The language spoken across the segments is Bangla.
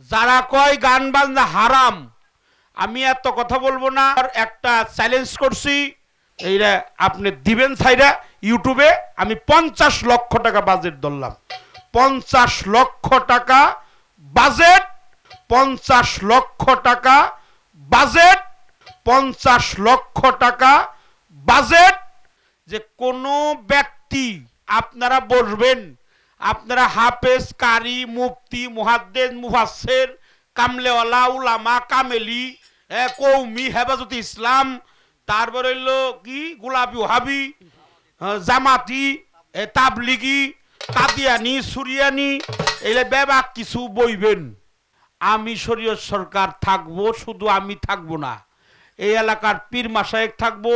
যারা কয় গান বাজনা হারাম, আমি এত কথা বলব না। আর একটা চ্যালেঞ্জ করছি এইটা আপনি দিবেন সাইরা ইউটিউবে আমি পঞ্চাশ লক্ষ টাকা বাজেট ধরলাম। পঞ্চাশ লক্ষ টাকা বাজেট পঞ্চাশ লক্ষ টাকা বাজেট পঞ্চাশ লক্ষ টাকা বাজেট যে কোনো ব্যক্তি আপনারা বসবেন আপনারা হাফেজ, কারি, মুফতি মুহাদ্দেদ মুফাসের কামলেওয়ালা, উলামা, কামেলি কৌমি হেফাজত ইসলাম, তারপরে হইল কি? গোলাপি হাবি জামাতি তাবলিগি, কাদিয়ানি, সুরিয়ানি, এলে বেবাক কিছু বইবেন। আমি শরীয়ত সরকার থাকব, শুধু আমি থাকব না। এই এলাকার পীর মাসায়েক থাকব,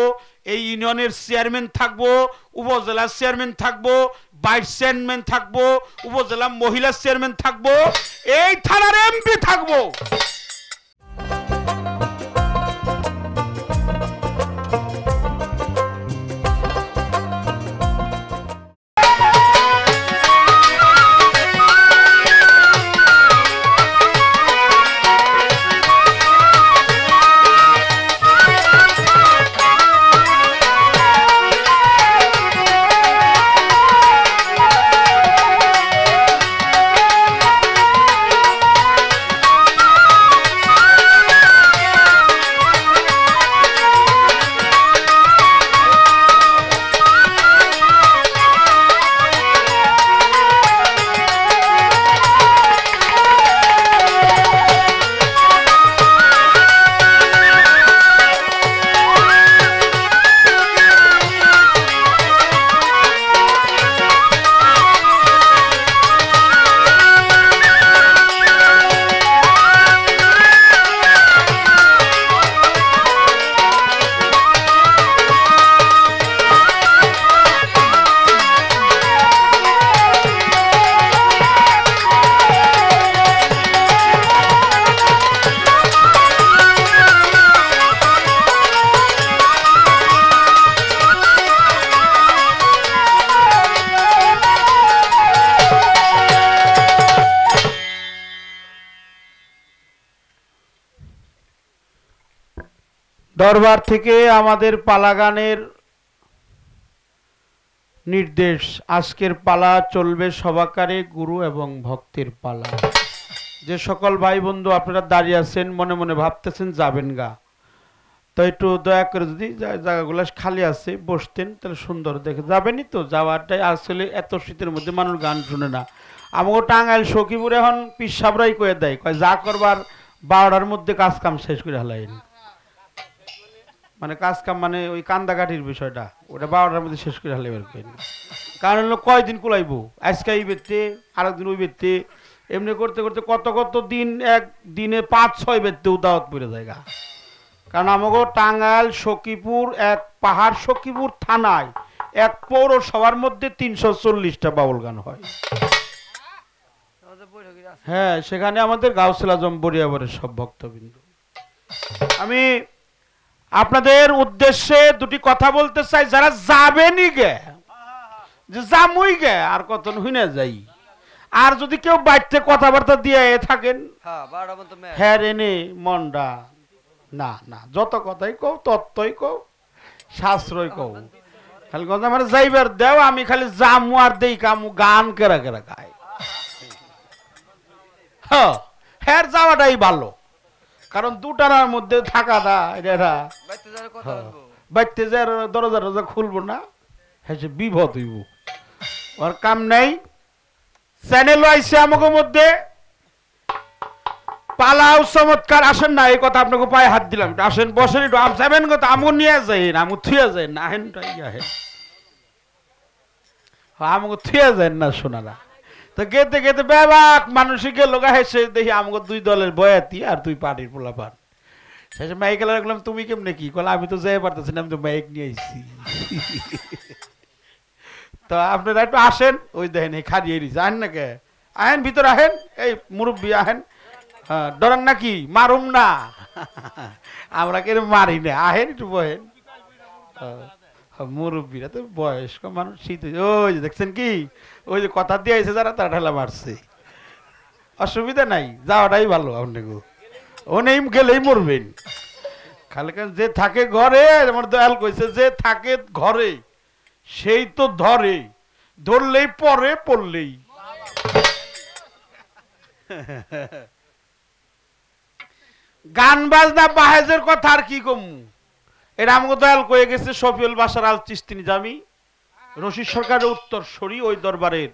এই ইউনিয়নের চেয়ারম্যান থাকব, উপজেলার চেয়ারম্যান থাকব ভাইস চেয়ারম্যান থাকব উপজেলা মহিলা চেয়ারম্যান থাকব এই থানার এমপি থাকব। দরবার থেকে আমাদের পালাগানের নির্দেশ, আজকের পালা চলবে সবাকারে গুরু এবং ভক্তের পালা। যে সকল ভাই বন্ধু আপনারা দাঁড়িয়ে আছেন, মনে মনে ভাবতেছেন, যাবেন গা। তো একটু দয়া করে যদি জায়গাগুলো খালি আছে, বসতেন, তাহলে সুন্দর দেখে। যাবেনই তো, যাওয়াটাই আসলে এত শীতের মধ্যে মানুষ গান শুনে না। আমাকে টাঙ্গাইল সখীপুর এখন পিসাবরাই কয়ে দেয়, কয়, যা করবার বারোটার মধ্যে কাজ কাম শেষ করে হালাইন। মানে কাজ কাম মানে ওই কান্দাকাঠির বিষয়টা, ওটা বারোটার মধ্যে শেষ করে হালে বের করেন কারণ হলো কয়দিন কুলাইবো? আজকে এই বেরতে আরেকদিন ওই বেরতে এমনি করতে করতে কত কত দিন, এক দিনে পাঁচ, ছয় বেরতেও দাওয়াত পড়ে জায়গা কারণ আমাকে টাঙ্গাইল, সখীপুর, এক পাহাড় সখীপুর থানায়, এক পৌরসভার মধ্যে তিনশো চল্লিশটা বাউল গান হয়। হ্যাঁ সেখানে আমাদের গাউসেল আজম বরিয়াবরের সব ভক্তবৃন্দ। আমি আপনাদের উদ্দেশ্যে দুটি কথা বলতে চাই। যারা যাবেনই গে যে জামুই গে আর কত হইনা যাই। আর যদি কেউ বাড়িতে কথাবার্তা দিয়ে থাকেন হ্যাঁ ম্যাচ। হ্যাঁ রেনে মন্ডা। না না যত কথাই কও তত্ত্বই কও শাস্ত্রই কও। খালি কথা মানে যাইবার দেও আমি খালি জামু আর দেই কামু গান কেরা কেরা গায়। হ্যাঁ যাওয়াটাই ভালো। কারণ দুটার মধ্যে থাকাটা এটা বাইতে যারা কথা হ্যাঁ। দরজা খুলবো না হ্যাঁ সে বিপদ হইব। ওর কাম নাই। চ্যানেল আইসে আমাকে মধ্যে। পালাও চমৎকার। আসেন না এই কথা আপনাকে পায়ে হাত দিলাম। আসেন বসেন একটু আম যাবেন কথা আমু নিয়ে যাই আমু থুয়ে যায় না আহেন। আহেন আমাকে থুয়ে যায় না শোনারা তো গেতে গেতে ব্যাবাক মানুষই গেল গা হেসে দেখি আমাকে দুই দলের বয়াতি আর তুই পার্টির পোলা পান শেষে মাইক এলা রাখলাম তুমি কেমনে কি? কল আমি তো যাই পারতেছি না আমি তো মাইক নিয়ে আইছি। তো আপনারা একটু আসেন ওই দেখেন এই খারিয়ে দিছে। আহেন না কে? আহেন ভিতরে আহেন এই মুরব্বী আহেন। হ্যাঁ ডরান নাকি মারুম না। আমরা কে মারি না? আহেন একটু বহেন। হ্যাঁ, মুরব্বীরা তো বয়স্ক মানুষ, শীত। ওই যে দেখছেন কি? ওই যে কথা দিয়ে আইছে যারা, তারা ঠেলা মারছে। অসুবিধা নাই, যাওয়াটাই ভালো আপনাকে। ও নেই, গেলেই মরবেন। খালি যে থাকে ঘরে, আমার দয়াল কইছে যে থাকে ঘরে, সেই তো ধরে। ধরলেই পরে, পড়লেই। গান বাজনা বাহেজের কথা আর কি কম? এটা আমাকে দয়াল কয়ে গেছে, শফিউল বাসার আল চিস্তিনি জামি, রশিদ সরকারের উত্তর সরি, ওই দরবারের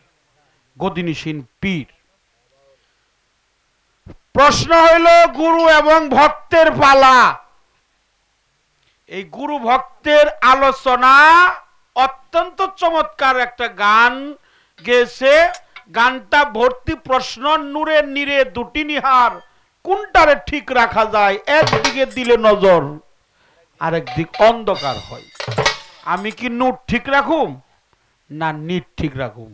গদিনীসীন পীর। প্রশ্ন হইল, গুরু এবং ভক্তের পালা। এই গুরু ভক্তের আলোচনা অত্যন্ত চমৎকার একটা গান গেছে গানটা ভর্তি প্রশ্ন, নূরে নিরে দুটি নিহার। কোনটারে ঠিক রাখা যায়? একদিকে দিলে নজর। আরেক দিক অন্ধকার হয়। আমি কি নোট ঠিক রাখুম? না নিট ঠিক রাখুম।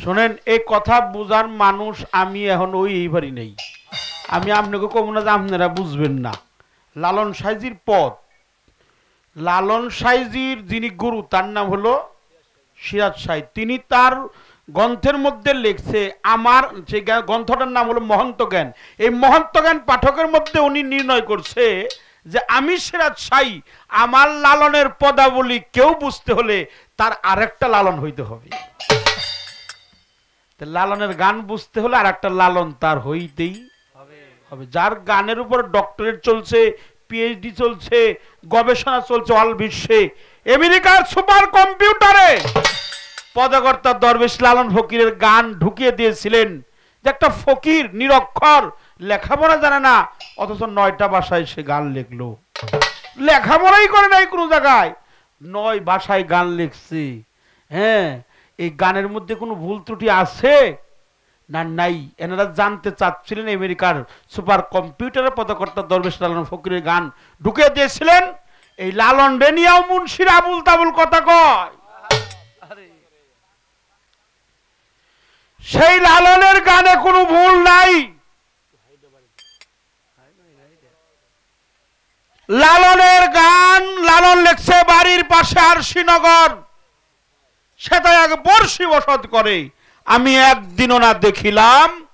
শোনেন এই কথা বুঝার মানুষ আমি এখন ওই এইবারই নেই। আমি আপনাকে কব না যে আপনারা বুঝবেন না। লালন সাইজির পদ। লালন সাইজির যিনি গুরু তার নাম হলো সিরাজ সাই। তিনি তার গ্রন্থের মধ্যে লিখছে আমার যে গ্রন্থটার নাম হলো মহন্ত জ্ঞান। এই মহন্ত জ্ঞান পাঠকের মধ্যে উনি নির্ণয় করছে যে আমি সিরাজ সাই আমার লালনের পদাবলী কেউ বুঝতে হলে তার আরেকটা লালন হইতে হবে। লালনের গান বুঝতে হলে আর একটা লালন তার হইতেই হবে। যার গানের উপর ডক্টরেট চলছে পিএইচডি চলছে, গবেষণা চলছে অল বিশ্বে, আমেরিকার সুপার কম্পিউটারে পদকর্তা দরবেশ লালন ফকিরের গান ঢুকিয়ে দিয়েছিলেন যে একটা ফকির, নিরক্ষর লেখাপড়া জানে না, অথচ নয়টা ভাষায় সে গান লিখলো। লেখাপড়াই করে নাই কোনো জায়গায়। নয় ভাষায় গান লিখছি। হ্যাঁ এই গানের মধ্যে কোনো ভুল ত্রুটি আছে? না, নাই। এনারা জানতে চাচ্ছিলেন আমেরিকার সুপার কম্পিউটারের পদকর্তা দরবেশ লালন ফকিরের গান ঢুকে দিয়েছিলেন। এই লালন রেনিয়াও মুন্সির আবুল তাবুল কথা কয়। সেই লালনের গানে কোনো ভুল নাই। লালনের গান লালন লেখছে বাড়ির পাশে আর শ্রীনগর। সেটা এক বর্ষি বসত করে। আমি একদিনও না দেখিলাম।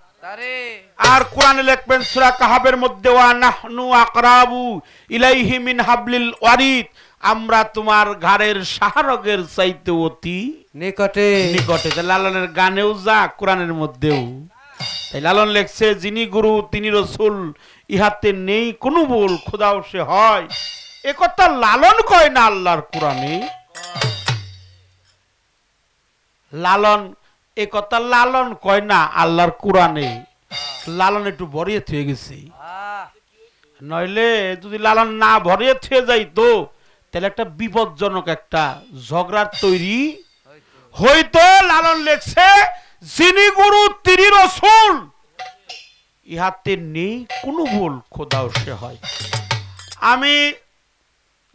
আর কোরআনে লিখবেন সূরা কাহাবের মধ্যে ওয়া নাহনু আকরাবু ইলাইহি মিন হাবলিল ওয়ারিদ। আমরা তোমার ঘাড়ের সাহারগের চাইতে অতি নিকটে। নিকটে। লালনের গানেও যা কোরআনের মধ্যেও। তাই লালন লেখছে যিনি গুরু তিনি রসুল। ইহাতে নেই কোনো ভুল, খোদাও সে হয়। এ কথা লালন কয় না আল্লাহর কোরআনে? লালন, এ কথা লালন কয় না আল্লাহর কোরআনে? লালন একটু ভরিয়ে থুয়ে গেছে। নইলে যদি লালন না ভরিয়ে থুয়ে যাইতো, তাহলে একটা বিপজ্জনক একটা ঝগড়ার তৈরি হয়তো লালন লেখছে, যিনি গুরু তিনি রসুল। ইহাতে নেই কোনো ভুল, খোদাও সে হয়। আমি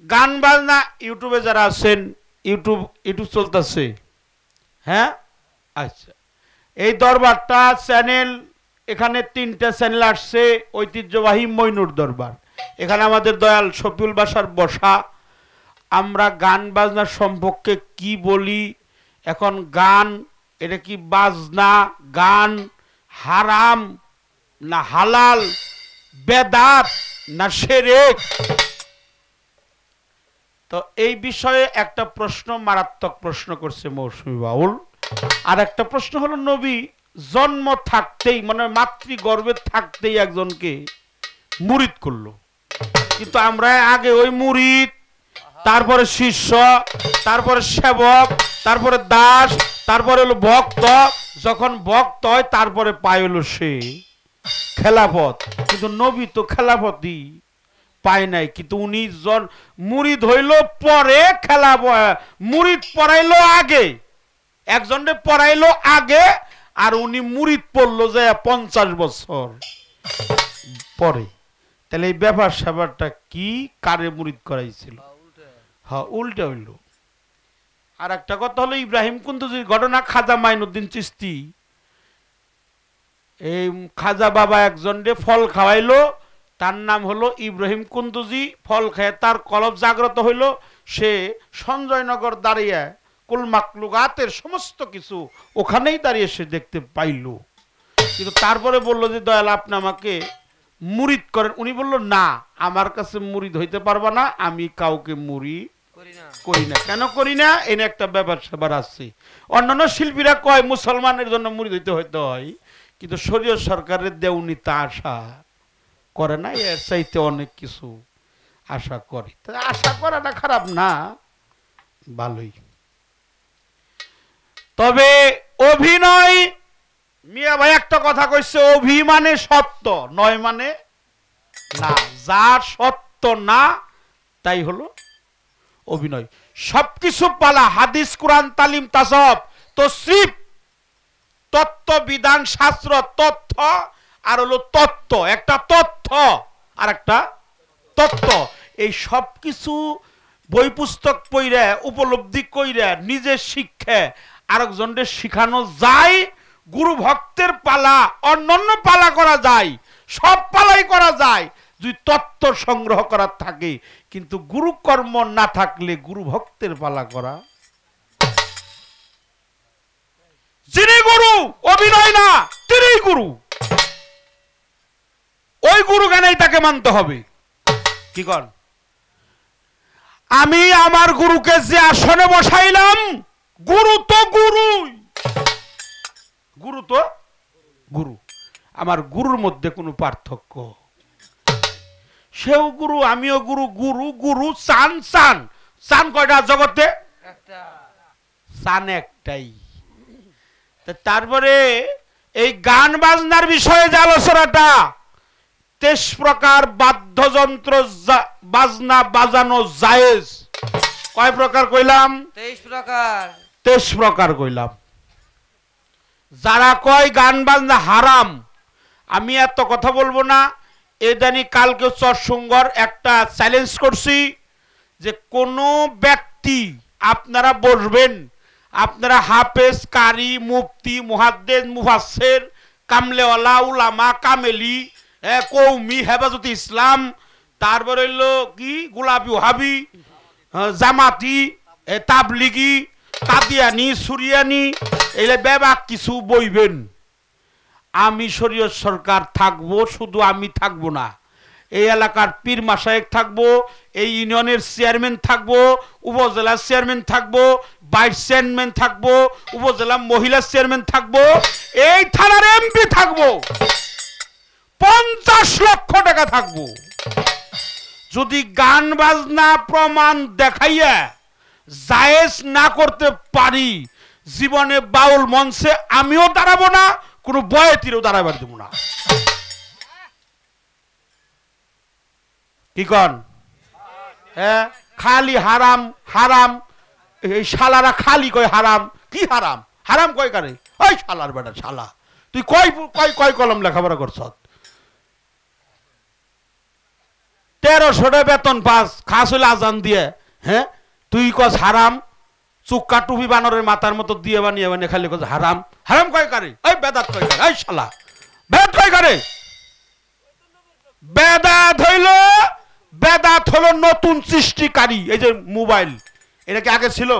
গান বাজনা ইউটিউবে যারা আছেন, ইউটিউব ইউটিউব চলতেছে। হ্যাঁ? আচ্ছা। এই দরবারটা চ্যানেল, এখানে তিনটা চ্যানেল আসছে, ঐতিহ্যবাহী মইনুর দরবার। এখানে আমাদের দয়াল শফিউল বাসার বসা। আমরা গান বাজনার সম্পর্কে কি বলি? এখন গান, এটা কি বাজনা, গান হারাম? না হালাল, বেদাত, না সেরেক। তো এই বিষয়ে একটা প্রশ্ন, মারাত্মক প্রশ্ন করছে মৌসুমী বাউল। আর একটা প্রশ্ন হলো, নবী জন্ম থাকতেই মানে মাতৃগর্ভে থাকতেই একজনকে মুরিদ করল। কিন্তু আমরা আগে ওই মুরিদ, তারপরে শিষ্য, তারপরে সেবক, তারপরে দাস, তারপরে হলো ভক্ত। যখন ভক্ত হয়, তারপরে পায় হলো সে। খেলাফত। কিন্তু নবী তো খেলাফতই পায় নাই। কিন্তু উনি জন মুরিদ হইল পরে খেলা মুরিদ পড়াইলো আগে। একজনে পড়াইলো আগে, আর উনি মুরিদ পড়ল যে পঞ্চাশ বছর পরে। তাহলে এই ব্যাপার স্যাপারটা কি? কারে মুরিদ করাইছিল? হ্যাঁ উল্টা হইল। আর একটা কথা হলো ইব্রাহিম কুন্দুজির ঘটনা খাজা মাইনুদ্দিন চিস্তি এই খাজা বাবা একজন রে ফল খাওয়াইলো তার নাম হলো ইব্রাহিম কুন্দুজি ফল খেয়ে তার কলব জাগ্রত হইল। সে সঞ্জয়নগর দাঁড়িয়ে কুল মাকলুগাতের সমস্ত কিছু ওখানেই দাঁড়িয়ে সে দেখতে পাইল। কিন্তু তারপরে বলল যে দয়াল আপনি আমাকে মুরিদ করেন। উনি বলল না আমার কাছে মুরিদ হইতে পারবা না আমি কাউকে মুড়ি করি না। করি না। কেন করি না? এনে একটা ব্যাপার স্যাপার আছে। অন্যান্য শিল্পীরা কয় মুসলমানের জন্য মুড়ি হইতে হইতে হয়। কিন্তু শরীয় সরকারের দেউনি তা আশা করে না, এর চাইতে অনেক কিছু আশা করে। আশা করাটা খারাপ না, ভালোই। তবে অভিনয়, মিয়া ভাই একটা কথা কইছে, অভিমানে সত্য, নয় মানে না। যা সত্য না, তাই হলো অভিনয়। সবকিছু পালা, হাদিস, কোরআন, তালিম, তাসব তো তসরিফ তত্ত্ব, বিধান, শাস্ত্র, তথ্য আর হলো তত্ত্ব। একটা তথ্য আর একটা তত্ত্ব। এই সব কিছু বই পুস্তক পইরা উপলব্ধি কইরা নিজের শিক্ষা আরেকজনদের শিখানো যায়, গুরু ভক্তের পালা, অন্যান্য পালা করা যায়, সব পালাই করা যায়, যদি তত্ত্ব সংগ্রহ করার থাকে। কিন্তু গুরু কর্ম না থাকলে গুরু ভক্তের পালা করা যিনি গুরু অভিনয় না তিনিই গুরু। ওই গুরু জ্ঞানেই তাকে মানতে হবে। কি কর? আমি আমার গুরুকে যে আসনে বসাইলাম গুরু তো গুরুই। গুরু তো গুরু। আমার গুরুর মধ্যে কোনো পার্থক্য। সেও গুরু আমিও গুরু গুরু গুরু চান চান চান কয়টা জগতে? চান একটাই। তারপরে এই গান বাজনার বিষয়ে যে আলোচনাটা তেইশ প্রকার বাদ্যযন্ত্র বাজনা বাজানো জায়েজ। কয় প্রকার কইলাম? তেইশ প্রকার। তেইশ প্রকার কইলাম। যারা কয় গান বাজনা হারাম আমি এত কথা বলব না। এদানি কালকে চরসুঙ্গর একটা চ্যালেঞ্জ করছি যে কোনো ব্যক্তি আপনারা বসবেন আপনারা হাফেজ, কারি, মুফতি মুহাদ্দেদ মুফাসের কামলেওয়ালা, উলামা, কামেলি কৌমি হেফাজত ইসলাম, তারপরে হইল কি? গোলাপি হাবি জামাতি তাবলিগি, কাদিয়ানি, সুরিয়ানি, এলে বেবাক কিছু বইবেন। আমি শরীয় সরকার থাকব, শুধু আমি থাকব না। এই এলাকার পীর মাসায়েক থাকব, এই ইউনিয়নের চেয়ারম্যান থাকব, উপজেলার চেয়ারম্যান থাকব ভাইস চেয়ারম্যান থাকব, উপজেলা মহিলা চেয়ারম্যান থাকব, এই থানার এমপি থাকব। পঞ্চাশ লক্ষ টাকা থাকব। যদি গান বাজনা প্রমাণ দেখাইয়া জায়েজ না করতে পারি, জীবনে বাউল মঞ্চে আমিও দাঁড়াবো না, কোনো বয়তিরও দাঁড়াবার দেবো না। কি কন? হ্যাঁ খালি হারাম হারাম এই শালারা খালি কয় হারাম? কি হারাম? হারাম কয় কারে? ওই শালার বেটা, শালা। তুই কয় কয় কয় কলম লেখাপড়া করছ? তেরোশো টাকা বেতন পাস, খাস হইলে আজান দিয়ে হ্যাঁ? তুই কস হারাম, চুক্কা টুপি বানরের মাথার মতো দিয়ে বানিয়ে বানিয়ে খালি কস হারাম। হারাম কয় কারে? ওই বেদাত কয় কারে? ওই শালা। বেদাত কয় কারে? বেদাত হইল, বেদাত হলো নতুন সৃষ্টিকারী, এই যে মোবাইল। এটা কি আগে ছিল?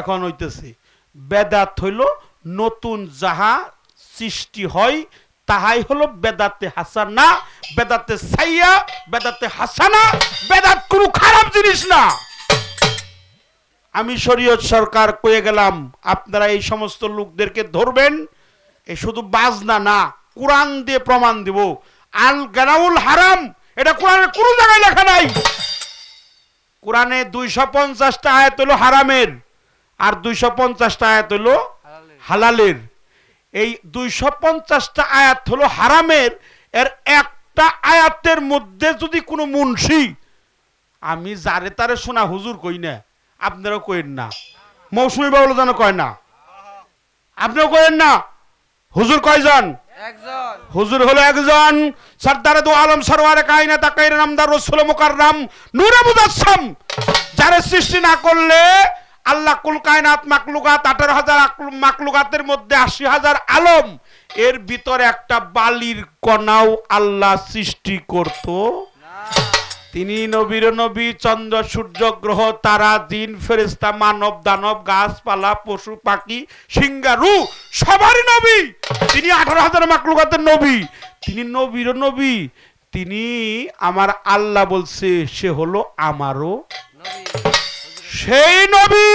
এখন হইতেছে। বেদাত হইল নতুন যাহা সৃষ্টি হয় তাহাই হলো বেদাতে হাসানা বেদাতে সাইয়া বেদাতে হাসানা। বেদাত কোনো খারাপ জিনিস না। আমি শরীয়ত সরকার কয়ে গেলাম আপনারা এই সমস্ত লোকদেরকে ধরবেন এই শুধু বাজনা না কোরআন দিয়ে প্রমাণ দিব। আল গানাউল হারাম এটা কোরআনের কোনো জায়গায় লেখা নাই। কোরআনে দুইশো পঞ্চাশটা আয়াত হলো হারামের আর দুইশো পঞ্চাশটা আয়াত হলো হালালের। এই দুইশো পঞ্চাশটা আয়াত হলো হারামের এর একটা আয়াতের মধ্যে যদি কোনো মুন্সি আমি যারে তারে শোনা হুজুর কই না আপনারাও কইন না। মৌসুমি বাবুল যেন কয় না। আপনিও কইেন না। হুজুর কয়জন? হুজুর হলো একজন সর্দার দু আলম সরওয়ারে কাহিনা তাকাইর নামদার রসুল মুকাররাম নূরে মুজাসসাম যারে সৃষ্টি না করলে আল্লাহ কুল কায়নাত মাকলুকাত আঠারো হাজার মাকলুগাতের মাকলুকাতের মধ্যে আশি হাজার আলম। এর ভিতরে একটা বালির কণাও আল্লাহ সৃষ্টি করত। না। তিনি নবীর নবী, চন্দ্র, সূর্য, গ্রহ, তারা, দিন ফেরেস্তা মানব, দানব, গাছপালা, পশু, পাখি, সিঙ্গারু, সবারই নবী। তিনি আঠারো হাজার মাকলুকাতের নবী। তিনি নবীর নবী। তিনি আমার আল্লাহ বলছে, সে হলো আমারও সেই নবী।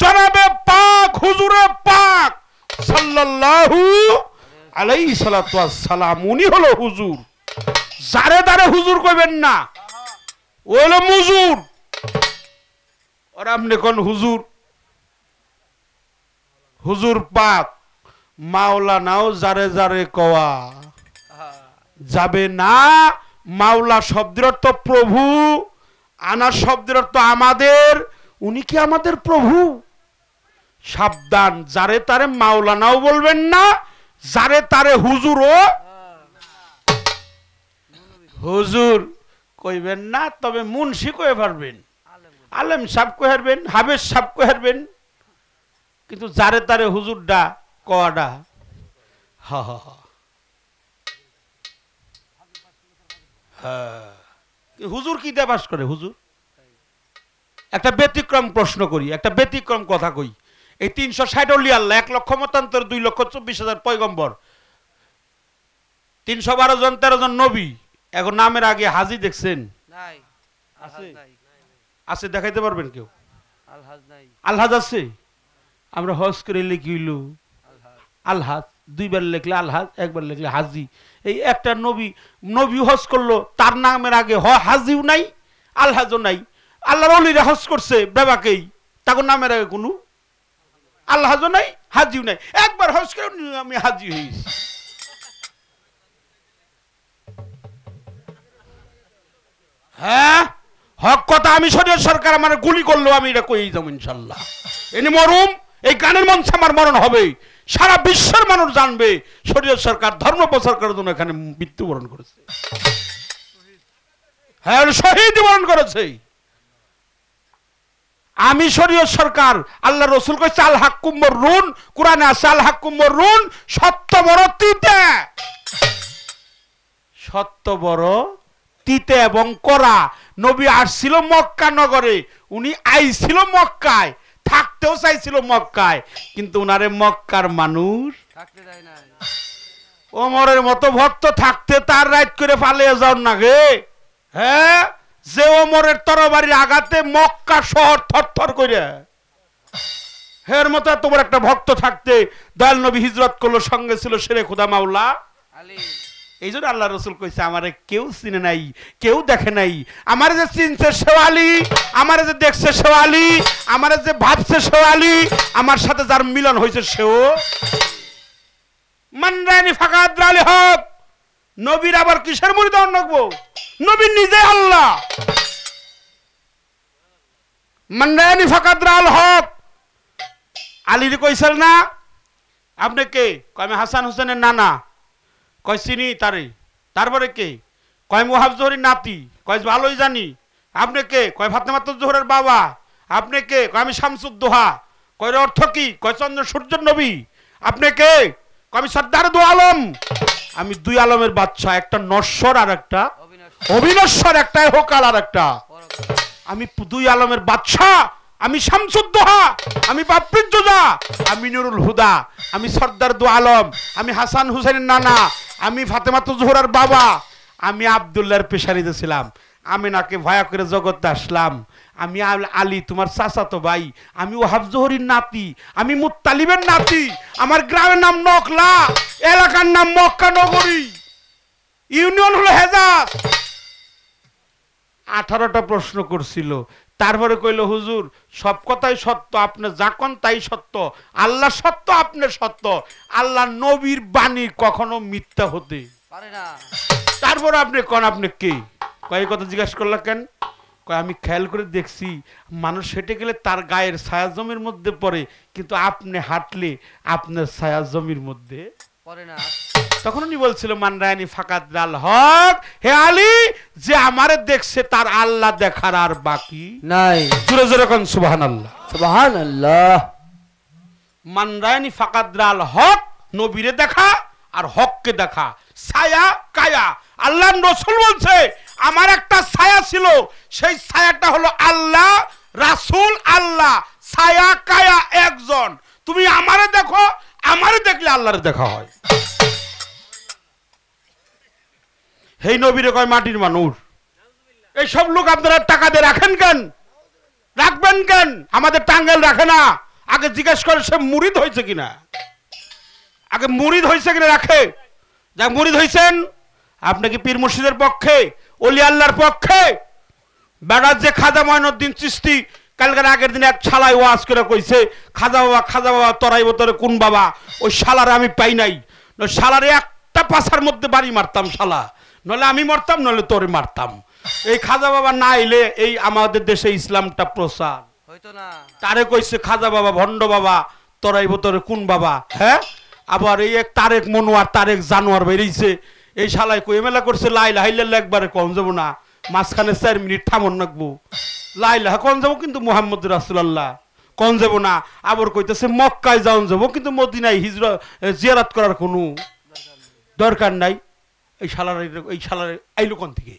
জনাবে পাক, হুজুরে পাক, সাল্লাল্লাহু আলাইহি সালাতু সালাম উনি হলো হুজুর। যারে দারে হুজুর কইবেন না। ও মুজুর। ওরা আপনি কোন হুজুর? হুজুর পাক, মাওলানাও যারে যারে কওয়া। যাবে না, মাওলা শব্দের অর্থ প্রভু, আনা শব্দের অর্থ আমাদের, উনি কি আমাদের প্রভু? সাবধান, যারে তারে মাওলানাও বলবেন না, যারে তারে হুজুরও। হুজুর কইবেন না তবে মুন্সি কয়ে পারবেন আলেম সাপ কহারবেন হাবেজ সাপ কহারবেন কিন্তু যারে তারে হুজুরডা কয়াডা হা হা হা। হ্যাঁ। হুজুর কি দিয়ে বাস করে হুজুর? একটা ব্যতিক্রম প্রশ্ন করি একটা ব্যতিক্রম কথা কই। এই তিনশো ষাট অলি আল্লাহ এক লক্ষ মতান্তর দুই লক্ষ চব্বিশ হাজার পয়গম্বর। তিনশো বারো জন তেরো জন নবী। এখন নামের আগে হাজি দেখছেন? আছে? আছে দেখাইতে পারবেন কেউ? আলহাজ আছে? আমরা হজ করে লিখিল আলহাজ। আলহাজ দুইবার লিখলে আলহাজ একবার লিখলে হাজি। এই একটা নবী নবী হজ করল তার নামের আগে হ হাজিও নাই আলহাজও নাই। আল্লাহর অলিরা হজ করছে বেবাকেই। তার নামের আগে কোনো আলহাজও নাই হাজিও নাই। একবার হজ করে আমি হাজি হয়েছি। হ্যাঁ? হক কথা আমি শরীর সরকার আমার গুলি করল আমি এটা কই ইনশাল্লাহ। এনে মরুম, এই গানের মঞ্চে আমার মরণ সারা বিশ্বের মানুষ জানবে শরীর সরকার, ধর্ম জন্য এখানে মৃত্যুবরণ করেছে। হ্যাঁ শহীদ বরণ করেছে। আমি শরীয় সরকার, আল্লাহ রসুল কইছে, আল হাক্কুম্বর রুন কোরআনে আছে, আল হাক্কুম্বর রুন সত্য বড় তিতে সত্য বড় তিতে এবং করা। নবী আসছিল মক্কা নগরে উনি আইছিল মক্কায় থাকতেও চাইছিল মক্কায় কিন্তু উনারে মক্কার মানুষ ওমরের মতো ভক্ত থাকতে তার রাইট করে পালিয়ে যাও না গে। হ্যাঁ? যে ওমরের তরবারির আঘাতে মক্কা শহর থরথর করে। হের মতো তোমার একটা ভক্ত থাকতে দয়াল নবী হিজরত করল সঙ্গে ছিল শেরে খুদা মাওলা। আলী। এই জন্য আল্লাহ রসুল কইছে, আমারে কেউ চিনে নাই, কেউ দেখে নাই। আমার যে চিনছে শেওয়ালি আমার যে দেখছে শেওয়ালি আমার যে ভাবছে শেওয়ালি আমার সাথে যার মিলন হয়েছে সেও মানরানি ফাঁকা আলী হক। নবীর আবার কিসের মুড়ি দণ্ড নকবো? নবীর নিজে আল্লাহ। মানরানি ফাঁকা আল হক। আলীর কইছিল না, আপনি কে? কয় হাসান হোসেনের নানা। কয় চিনি তারে? তারপরে কে? কয় মুহাব জোহরের নাতি? কয় ভালোই জানি। আপনি কে? কয় ফাতেমাত জোহরের বাবা। আপনি কে? কয় আমি শামসুদ্দোহা কয় অর্থ কি? কয় চন্দ্র সূর্য নবী। আপনি কে? কয় আমি সর্দার দু আলম। আমি দুই আলমের বাচ্চা একটা নশ্বর আর একটা অবিনশ্বর। একটা হোকাল আর একটা। আমি দুই আলমের বাদশা আমি শামসুদ্দোহা, আমি বাপ্রিদ্দোজা আমি নুরুল হুদা, আমি সর্দার দু আলম, আমি হাসান হুসেনের নানা, আমি ফাতেমাত জোহরার বাবা, আমি আবদুল্লাহর পেশানিতে ছিলাম, আমি নাকে ভয়া করে জগতে আসলাম, আমি আল- তোমার চাচাতো ভাই, আমি ওহাব জোহরির নাতি, আমি মুত্তালিবের নাতি, আমার গ্রামের নাম নকলা, এলাকার নাম মক্কা নগরী। ইউনিয়ন হলো হেজাজ। আঠারোটা প্রশ্ন করছিল তারপরে কইল হুজুর সব কথাই সত্য আপনি যা কোন তাই সত্য। আল্লাহ সত্য আপনি সত্য। আল্লাহ নবীর বাণী কখনো মিথ্যা হতে পারে না। তারপর আপনি কোন আপনি কে? কয় কথা জিজ্ঞাসা করলা কেন? কয় আমি খেয়াল করে দেখছি মানুষ হেঁটে গেলে তার গায়ের ছায়া জমির মধ্যে পড়ে কিন্তু আপনি হাঁটলে আপনার ছায়া জমির মধ্যে পরে না। তখন উনি বলছিল মানরায়নি ফাকাত লাল হক। হে আলী যে আমারে দেখছে তার আল্লাহ দেখার আর বাকি নাই। জোরে জোরে কোন সুবাহান আল্লাহ সুবহান আল্লাহ মানরায়নি ফাকাত লাল হক নবীরে দেখা আর হককে দেখা। ছায়া কায়া। আল্লাহ রসুল বলছে আমার একটা ছায়া ছিল সেই ছায়াটা হলো আল্লাহ রাসূল আল্লাহ। ছায়া কায়া একজন। তুমি আমারে দেখো আমারে দেখলে আল্লাহরে দেখা হয়। হেই নবীরে কয় মাটির মানুষ। এইসব লোক আপনারা টাকা দিয়ে রাখেন কেন? রাখবেন কেন? আমাদের টাঙ্গেল রাখে না। আগে জিজ্ঞেস করে সে মুরিদ হয়েছে কিনা? আগে মুরিদ হয়েছে কিনা রাখে? যা মুরিদ হয়েছেন। আপনি কি পীর মুর্শিদের পক্ষে? অলি আল্লাহর পক্ষে? বেড়ার যে খাজা ময়নুদ্দিন চিস্তি কালকের আগের দিন এক শালায় ওয়াজ করে কইছে, খাজা বাবা খাজা বাবা, তরাইব তোরে কোন বাবা? ওই শালারে আমি পাই নাই। শালারে একটা পাশার মধ্যে বাড়ি মারতাম, শালা। নলে আমি মরতাম নলে তোরে মারতাম। এই খাজা বাবা না এলে এই আমাদের দেশে ইসলামটা প্রসার। হয়তো না। তারে কইছে খাজা বাবা ভণ্ড বাবা তোরাই তোরে কোন বাবা? হ্যাঁ? আবার এই এক তারেক মনোয়ার তারেক জানোয়ার বেরিয়েছে। এই শালায় কই মেলা করছে লাইলা হাইলে একবারে কম যাব না। মাঝখানে চার মিনিট থামন রাখব লাইলা কম যাব কিন্তু মোহাম্মদ রাসুলাল্লাহ। কম যাব না। আবার কইতেছে মক্কায় যাওন যাব কিন্তু মদিনায় হিজরা জিয়ারাত করার কোনো দরকার নাই। এই শালার এই শালার আইলো কোন থেকে।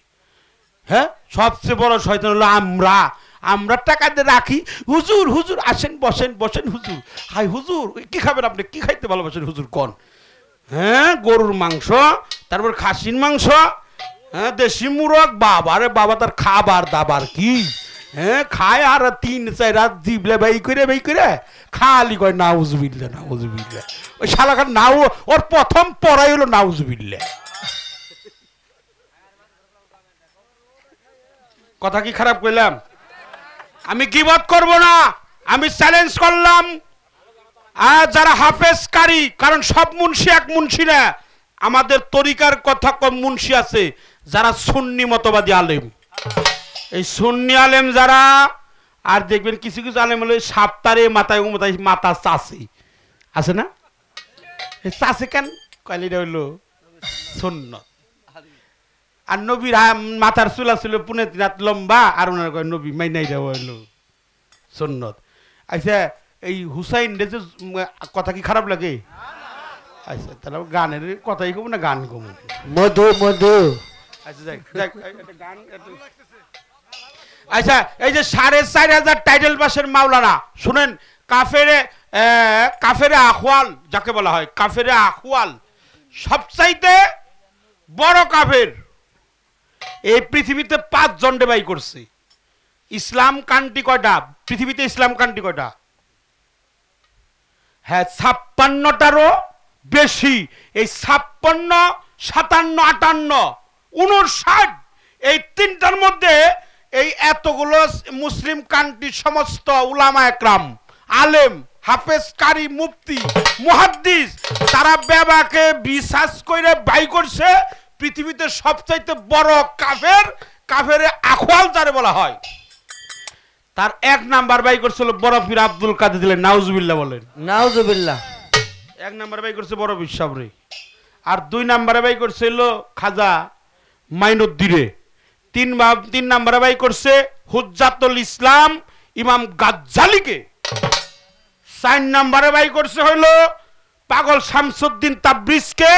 হ্যাঁ? সবচেয়ে বড় শয়তান হলো আমরা। আমরা টাকা দিয়ে রাখি। হুজুর হুজুর, আসেন, বসেন বসেন, হুজুর। হাই, হুজুর, কি খাবেন আপনি? কি খাইতে ভালোবাসেন হুজুর কোন? হ্যাঁ? গরুর মাংস, তারপর খাসির মাংস হ্যাঁ? দেশি মুরগ, বাবা রে বাবা, তার খাবার দাবার কি? হ্যাঁ? খায় আর তিন, চার রাত জিবলে বাই করে বাই করে খালি কয় নাউজ বিল্লে নাউজবিল্লা নাউজবিল্লা ওই শালাখান নাও ওর প্রথম পড়াই হলো নাউজবিল্লা কথা কি খারাপ কইলাম? আমি গিবত করব না, আমি চ্যালেঞ্জ করলাম। আর যারা হাফেজ কারি কারণ সব মুন্সি এক মুন্সি না, আমাদের তরিকার কথা কম মুন্সি আছে, যারা সুন্নি মতবাদী আলেম। এই সুন্নি আলেম যারা, আর দেখবেন কিছু কিছু আলেম হলো সাপ্তারে মাথায় মাথায় মাথা চাষি। আছে না? চাষি কেন? কয়লিটা হইল সুন্নত। আর নবীর মাথার চুলা ছিল পুনে রাত লম্বা আর ওনার কয় নবী মাইনাই দেওয়া হইল। সন্নত। আচ্ছা এই হুসাইন যে কথা কি খারাপ লাগে? আচ্ছা তাহলে গানের কথাই কম না গান কম? মধু মধু। আচ্ছা এই- আচ্ছা এই যে সাড়ে চার হাজার টাইটেল পাসের মাওলানা শুনেন কাফেরে কাফেরে আখওয়াল যাকে বলা হয় কাফেরে আখওয়াল সবচাইতে বড় কাফের। এই পৃথিবীতে পাঁচ জন্ডে বাই করছে। ইসলাম কান্ট্রি কয়টা? পৃথিবীতে ইসলাম কান্ট্রি কয়টা? হ্যাঁ ছাপ্পান্নটারও বেশি। এই ছাপ্পান্ন, সাতান্ন, আটান্ন, উনষাট, এই তিনটার মধ্যে এই এতগুলো মুসলিম কান্ট্রি সমস্ত উলামা একরাম, আলেম, হাফেজ, কারি, মুফতি, মুহাদ্দিস, তারা বেবাকে বিশ্বাস করে বাই করছে পৃথিবীতে সবচাইতে বড় কাফের কাফের আখওয়াল যারে বলা হয়। তার এক নাম্বার বাই করছিল বরফির আব্দুল কাদের দিলেন নাউজুবিল্লাহ বলেন। নাউজুবিল্লাহ। এক নাম্বার বাই করছে বড় বিশ্বাব রে আর দুই নাম্বারে বাই করছিল খাজা মাইনুদ্দিরে তিন তিন নাম্বারে বাই করছে হুজ্জাতুল ইসলাম ইমাম গাজ্জালিকে। চার নাম্বারে বাই করছে হইল পাগল শামসুদ্দিন তাবরিজকে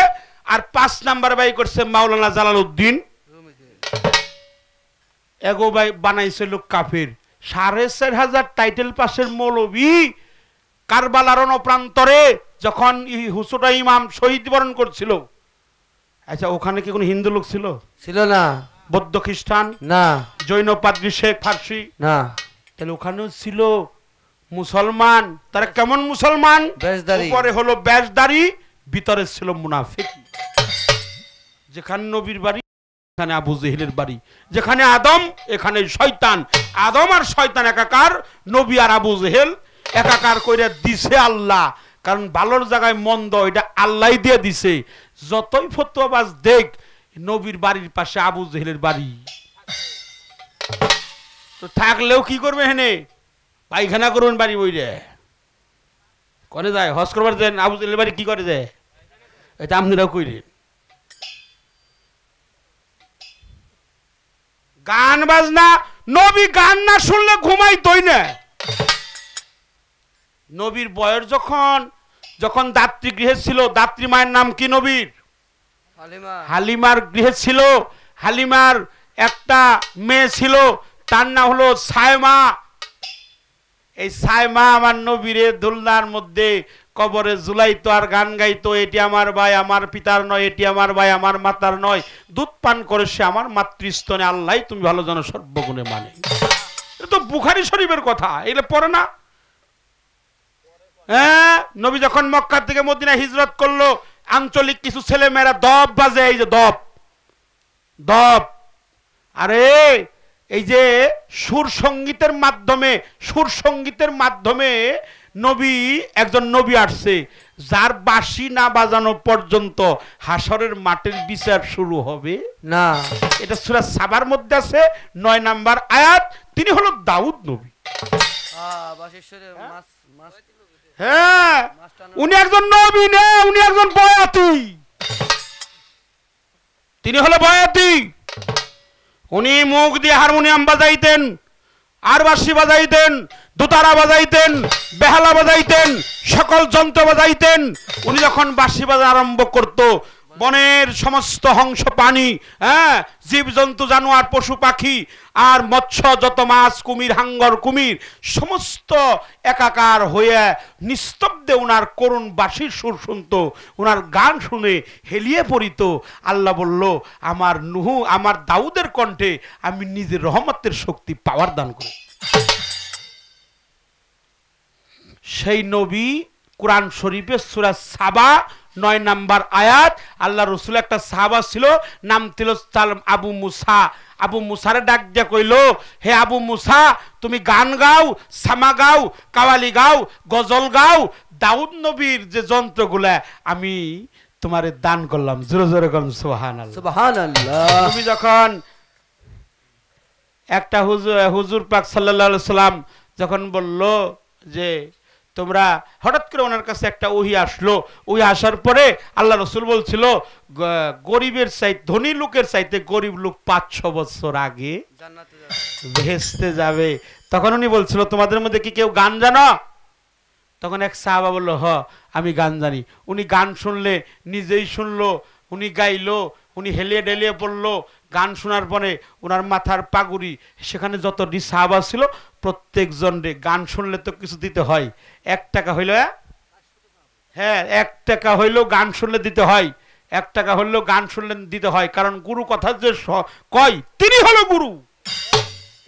আর পাঁচ নাম্বারে বাই করছে মাওলানা জালাল উদ্দিন এগো বাই বানাইছিল কাফের। সাড়ে চার হাজার টাইটেল পাশের মৌলবী কারবালার প্রান্তরে যখন হুসুটা ইমাম শহীদ বরণ করছিল। আচ্ছা ওখানে কি কোনো হিন্দু লোক ছিল? ছিল না। বৌদ্ধ খ্রিস্টান? না। জৈন পাদ্রী শেখ ফার্সি? না। তাহলে ওখানেও ছিল মুসলমান। তারা কেমন মুসলমান। উপরে হলো ব্যাসদারি ভিতরে ছিল মুনাফিক। যেখানে নবীর বাড়ি, এখানে আবু জেহেলের বাড়ি। যেখানে আদম, এখানে শয়তান। আদম আর শয়তান একাকার, নবী আর আবু জেহেল একাকার কইরা দিছে আল্লাহ। কারণ ভালোর জায়গায় মন্দ, এটা আল্লাহ দিয়ে দিছে। যতই ফতোয়াবাজ দেখ, নবীর বাড়ির পাশে আবু জেহেলের বাড়ি। তো থাকলেও কি করবে হেনে পায়খানা করবেন বাড়ি বইরে। করে যায় হস করবার দেন, আবু জেহেলের বাড়ি কি করে যায়? এটা আপনারাও কইরেন। গান বাজনা নবী গান না শুনলে ঘুমাইতই না। নবীর বয়স যখন যখন দাত্রী গৃহে ছিল দাত্রী মায়ের নাম কি নবীর? হালিমার গৃহে ছিল হালিমার একটা মেয়ে ছিল তার নাম হলো সায়মা। এই সায়মা আমার নবীরে দুলনার মধ্যে কবরে জুলাইতো আর গান গাইতো, এটি আমার ভাই, আমার পিতার নয়, এটি আমার ভাই, আমার মাতার নয়। দুধ পান করে সে আমার মাতৃস্তনে, আল্লাহ তুমি ভালো জানো, সর্বগুণে মানে। এটা তো বুখারি শরীফের কথা, এগুলো পড়ে না? হ্যাঁ নবী যখন মক্কার থেকে মদিনা হিজরত করল, আঞ্চলিক কিছু ছেলে মেয়েরা দব বাজে, এই যে দব দব। আরে, এই যে সুর সঙ্গীতের মাধ্যমে, সুর সঙ্গীতের মাধ্যমে নবী একজন নবী আসছে যার বাঁশি না বাজানো পর্যন্ত হাসরের মাঠের বিচার শুরু হবে। না। এটা সুরা সাবার মধ্যে আছে নয় নাম্বার আয়াত তিনি হলো দাউদ নবী। হ্যাঁ? উনি একজন নবী না উনি একজন বয়াতি। তিনি হলো বয়াতি। উনি মুখ দিয়ে হারমোনিয়াম বাজাইতেন আর বাঁশি বাজাইতেন দোতারা বাজাইতেন, বেহালা বাজাইতেন, সকল যন্ত্র বাজাইতেন। উনি যখন বাঁশি বাজা আরম্ভ করত, বনের সমস্ত হংস প্রাণী হ্যাঁ জীবজন্তু, জানোয়ার, পশু পাখি আর মৎস্য, যত মাছ, কুমির, হাঙ্গর, কুমির, সমস্ত একাকার হয়ে নিস্তব্ধে ওনার করুণ বাঁশির সুর শুনত। ওনার গান শুনে হেলিয়ে পড়িত। আল্লাহ বলল, আমার নুহু, আমার দাউদের কণ্ঠে আমি নিজের রহমতের শক্তি পাওয়ার দান করি। সেই নবী কোরআন শরীফের সুরা সাবা নয় নাম্বার আয়াত আল্লাহ রসুল একটা সাহাবা ছিল নাম ছিল আবু মুসা। আবু মুসারে ডাক দিয়া কইল হে আবু মুসা তুমি গান গাও সামা গাও কাওয়ালি গাও গজল গাও দাউদ নবীর যে যন্ত্রগুলা আমি তোমারে দান করলাম। জোরে জোরে কম সোহান তুমি যখন একটা হুজুর হুজুর পাক সাল্লাল্লাহু সাল্লাম যখন বলল যে তোমরা হঠাৎ করে ওনার কাছে একটা ওহি আসলো। ওই আসার পরে আল্লাহ রসুল বলছিল গরিবের চাইতে ধনী লোকের চাইতে গরিব লোক পাঁচ ছ বছর আগে ভেস্তে যাবে। তখন উনি বলছিল তোমাদের মধ্যে কি কেউ গান জানো? তখন এক সাহাবা বলল হ আমি গান জানি। উনি গান শুনলে নিজেই শুনলো উনি গাইলো উনি হেলিয়ে ডেলিয়ে পড়ল। গান শোনার পরে ওনার মাথার পাগুড়ি সেখানে যতটি সাহাবা ছিল প্রত্যেকজন রে, গান শুনলে তো কিছু দিতে হয়। এক টাকা হইল হ্যাঁ? হ্যাঁ এক টাকা হইলেও গান শুনলে দিতে হয়। এক টাকা হইলেও গান শুনলে দিতে হয়। কারণ গুরু কথা যে কয়, তিনি হলো গুরু।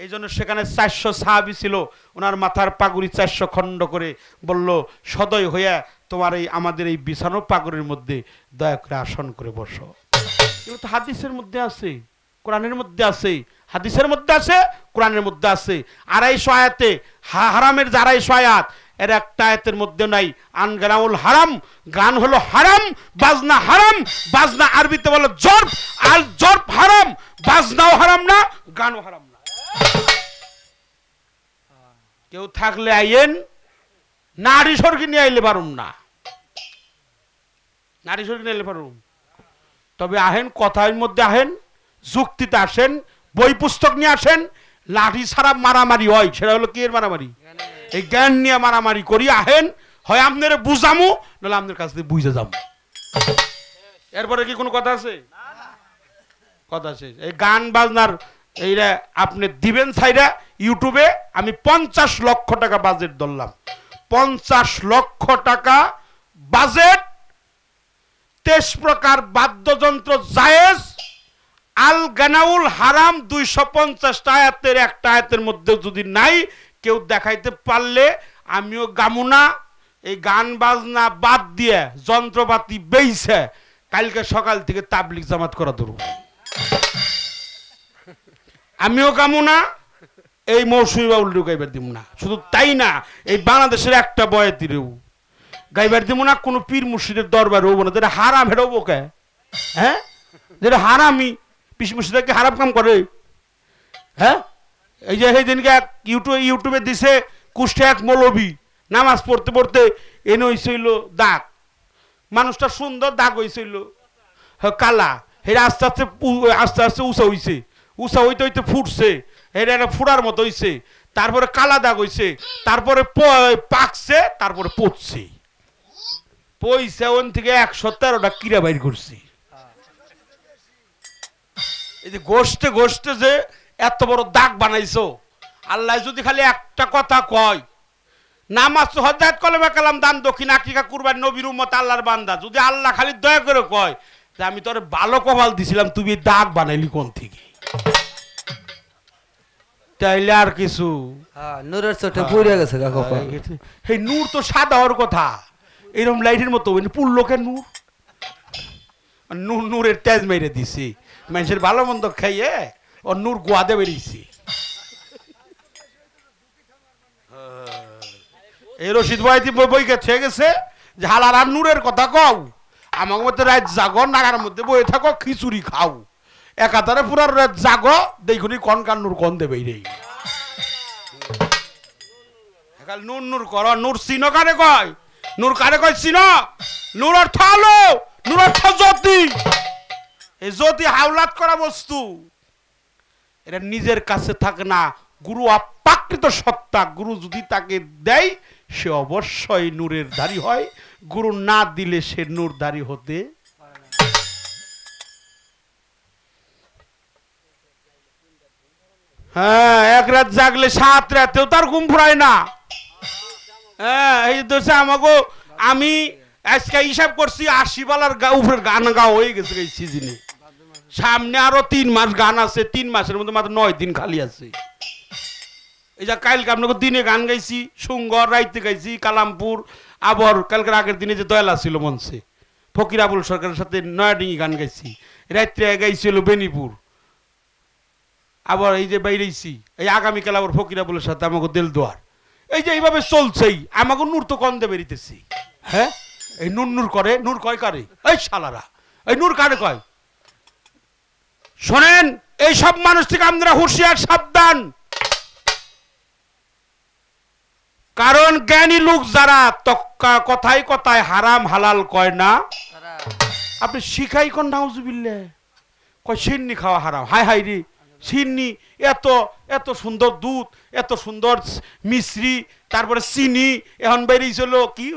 এই জন্য সেখানে চারশো সাহাবি ছিল। ওনার মাথার পাগুড়ি চারশো খণ্ড করে বলল, সদয় হইয়া তোমার এই, আমাদের এই বিছানো পাগুড়ির মধ্যে দয়া করে আসন করে বসো। এগুলো তো হাদিসের মধ্যে আছে, কোরআনের মধ্যে আছে। হাদিসের মধ্যে আছে, কোরআনের মধ্যে আছে। আড়াইশো আয়াতে হারামের যে আড়াইশো আয়াত, এর একটা আয়াতের মধ্যে নাই আনগানাউল হারাম গান হলো হারাম, বাজনা হারাম, বাজনা আরবিতে বলো জর্ব, আল জর্ব হারাম, বাজনাও হারাম না গানও হারাম না। কেউ থাকলে আইয়েন, নারী স্বর্গে নিয়ে আইলে পারুম না। নারী স্বর্গে নিয়ে আইলে পারুম। তবে আহেন, কথার মধ্যে আহেন, যুক্তিতে আসেন বই পুস্তক নিয়ে আসেন, লাঠি ছাড়া মারামারি হয়। সেটা হলো কি মারামারি? এই জ্ঞান নিয়ে মারামারি করি, আহেন, হয় আপনার বুঝামু, নাহলে আপনার কাছ থেকে বুঝে যাব। এরপরে কি কোনো কথা আছে? কথা আছে। এই গান বাজনার এইটা আপনি দিবেন সাইরা, ইউটিউবে আমি পঞ্চাশ লক্ষ টাকা বাজেট ধরলাম। পঞ্চাশ লক্ষ টাকা বাজেট তেইশ প্রকার বাদ্যযন্ত্র জায়েজ আল গানাউল হারাম দুইশো পঞ্চাশটা আয়াতের, একটা আয়াতের মধ্যে যদি নাই, কেউ দেখাইতে পারলে আমিও গামুনা এই গান বাজনা বাদ দিয়ে যন্ত্রপাতি বেইছে, কালকে সকাল থেকে তাবলিক জামাত করা ধরু আমিও গামুনা এই মৌসুমি বাউল গাইবার দিব না। শুধু তাই না, এই বাংলাদেশের একটা বয়াতি রেউ গাইবার দিব না, কোনো পীর মুর্শিদের দরবার হব না, যেটা হারাম হেরবো কে? হ্যাঁ? যেটা হারামি পিস মুর্শিদাকে হারাম কাম করে। হ্যাঁ? এই যে সেই দিনকে এক ইউটিউবে ইউটিউবে দিছে কুষ্ঠে এক মৌলবি নামাজ পড়তে পড়তে এনে হইছিল দাগ। মানুষটা সুন্দর দাগ হইছিল। হ্যাঁ, কালা। হেরা আস্তে আস্তে আস্তে আস্তে উষা হইছে। উষা হইতে হইতে ফুটছে। এটা একটা ফুড়ার মতো হইছে। তারপরে কালা দাগ হইছে। তারপরে পাকছে তারপরে পচছে। পয়সা ওন থেকে একশো তেরোটা কিরা বাইর করছি। এই যে গোষ্ঠে গোষ্ঠে যে এত বড় দাগ বানাইছো আল্লাহ যদি খালি একটা কথা কয় নামাজ হজাত কলমে কালাম দান দক্ষিণ আফ্রিকা কুরবান নবীর উম্মত আল্লাহর বান্দা। যদি আল্লাহ খালি দয়া করে কয় যে আমি তোর ভালো কপাল দিছিলাম তুমি দাগ বানাইলি কোন থেকে? তাইলে আর কিছু। হ্যাঁ নূরের চোটে পুড়ে গেছে কপাল এই নূর তো সাদা হওয়ার কথা। এরকম লাইটের মতো পুল্লোকে নূর? নূর নূরের তেজ মেরে দিছি। মানুষের ভালো মন্দ খাইয়ে ও নূর গোয়াদে বেরিয়েছি। এই রশিদ ভাইতি বই বই গেছে যে হালার আর নূরের কথা কও। আমার মধ্যে রাত জাগো, নাগার মধ্যে বয়ে থাকো, খিচুড়ি খাও। একাধারে পুরো রাত জাগো, দেখুনি কন কান নূর কন দেবে রে একাল নূর নূর কর, নূর চিন কারে কয়? নূর কারে কয় চিন? নূর অর্থ আলো নূর অর্থ জ্যোতি। জ্যোতি হাওলাত করা বস্তু, এটা নিজের কাছে থাকে না। গুরু অপ্রাকৃত সত্তা, গুরু যদি তাকে দেয়, সে অবশ্যই নূরের ধারী হয়। গুরু না দিলে সে নূর ধারী হতে হ্যাঁ এক রাত জাগলে সাত রাতেও তার ঘুম ফুরায় না। হ্যাঁ এই দোষে আমাকে আমি আজকে হিসাব করছি আশি বালার গা উপরের গান গাওয়া হয়ে গেছে এই সিজনে। সামনে আরও তিন মাস গান আছে, তিন মাসের মধ্যে মাত্র নয় দিন খালি আছে। এই যা কালকে আপনাকে দিনে গান গাইছি, সুঙ্গর, রাইতে গাইছি, কালামপুর, আবার, কালকের আগের দিনে যে দয়ালা ছিল মঞ্চে ফকির আবুল সরকারের সাথে নয়াডিঙ্গি গান গাইছি। রাত্রে গাইছিল বেনিপুর। আবার এই যে বাইরেছি, এই আগামীকাল আবার ফকির আবুলের সাথে আমাকে দেল দোয়ার এই যে এইভাবে চলছেই, আমাকে নূর তো কন্দে বেরিতেছি হ্যাঁ? এই নূর নূর করে, নূর কয় কারে? এই শালারা। এই নূর কারে কয়? শোনেন এই সব মানুষ থেকে আপনারা হুঁশিয়ার, সাবধান। কারণ জ্ঞানী লোক যারা, তক্কা কথায় হারাম হালাল কয় না। আপনি শিখাই কোন নাউজুবিল্লে কয়, সিন্নি খাওয়া হারাম। হাই হাই রে, সিন্নি, এত এত সুন্দর দুধ, এত সুন্দর মিশ্রি, তারপরে চিনি, এখন বেরিয়েছিল কি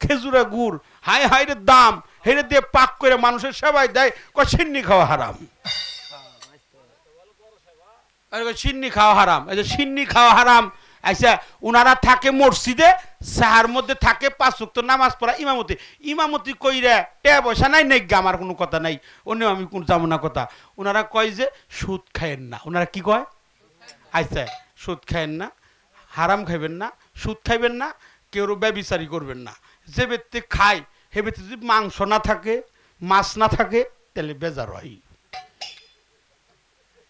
খেজুরে গুড়। হাই হাই রে, দাম। হেরে দিয়ে পাক করে মানুষের সেবাই দেয়, কয় সিন্নি খাওয়া হারাম। সিন্নি খাওয়া হারাম। এই যে সিন্নি খাওয়া হারাম আচ্ছা ওনারা থাকে মসজিদে, সাহার মধ্যে থাকে পাঁচ ওয়াক্ত নামাজ পড়া, ইমামতি। ইমামতি কইরা টে পয়সা নাই নেই আমার কোনো কথা নাই। অন্য আমি কোন যাব না কথা। ওনারা কয় যে, সুদ খায়েন না। ওনারা কি কয়? আচ্ছা সুদ খায়েন না, হারাম খাইবেন না, সুদ খাইবেন না, কেউ ব্যবিচারি করবেন না। যে ব্যক্তি খায় ব্যক্তি যদি মাংস না থাকে, মাছ না থাকে, তাহলে বেজার হয়।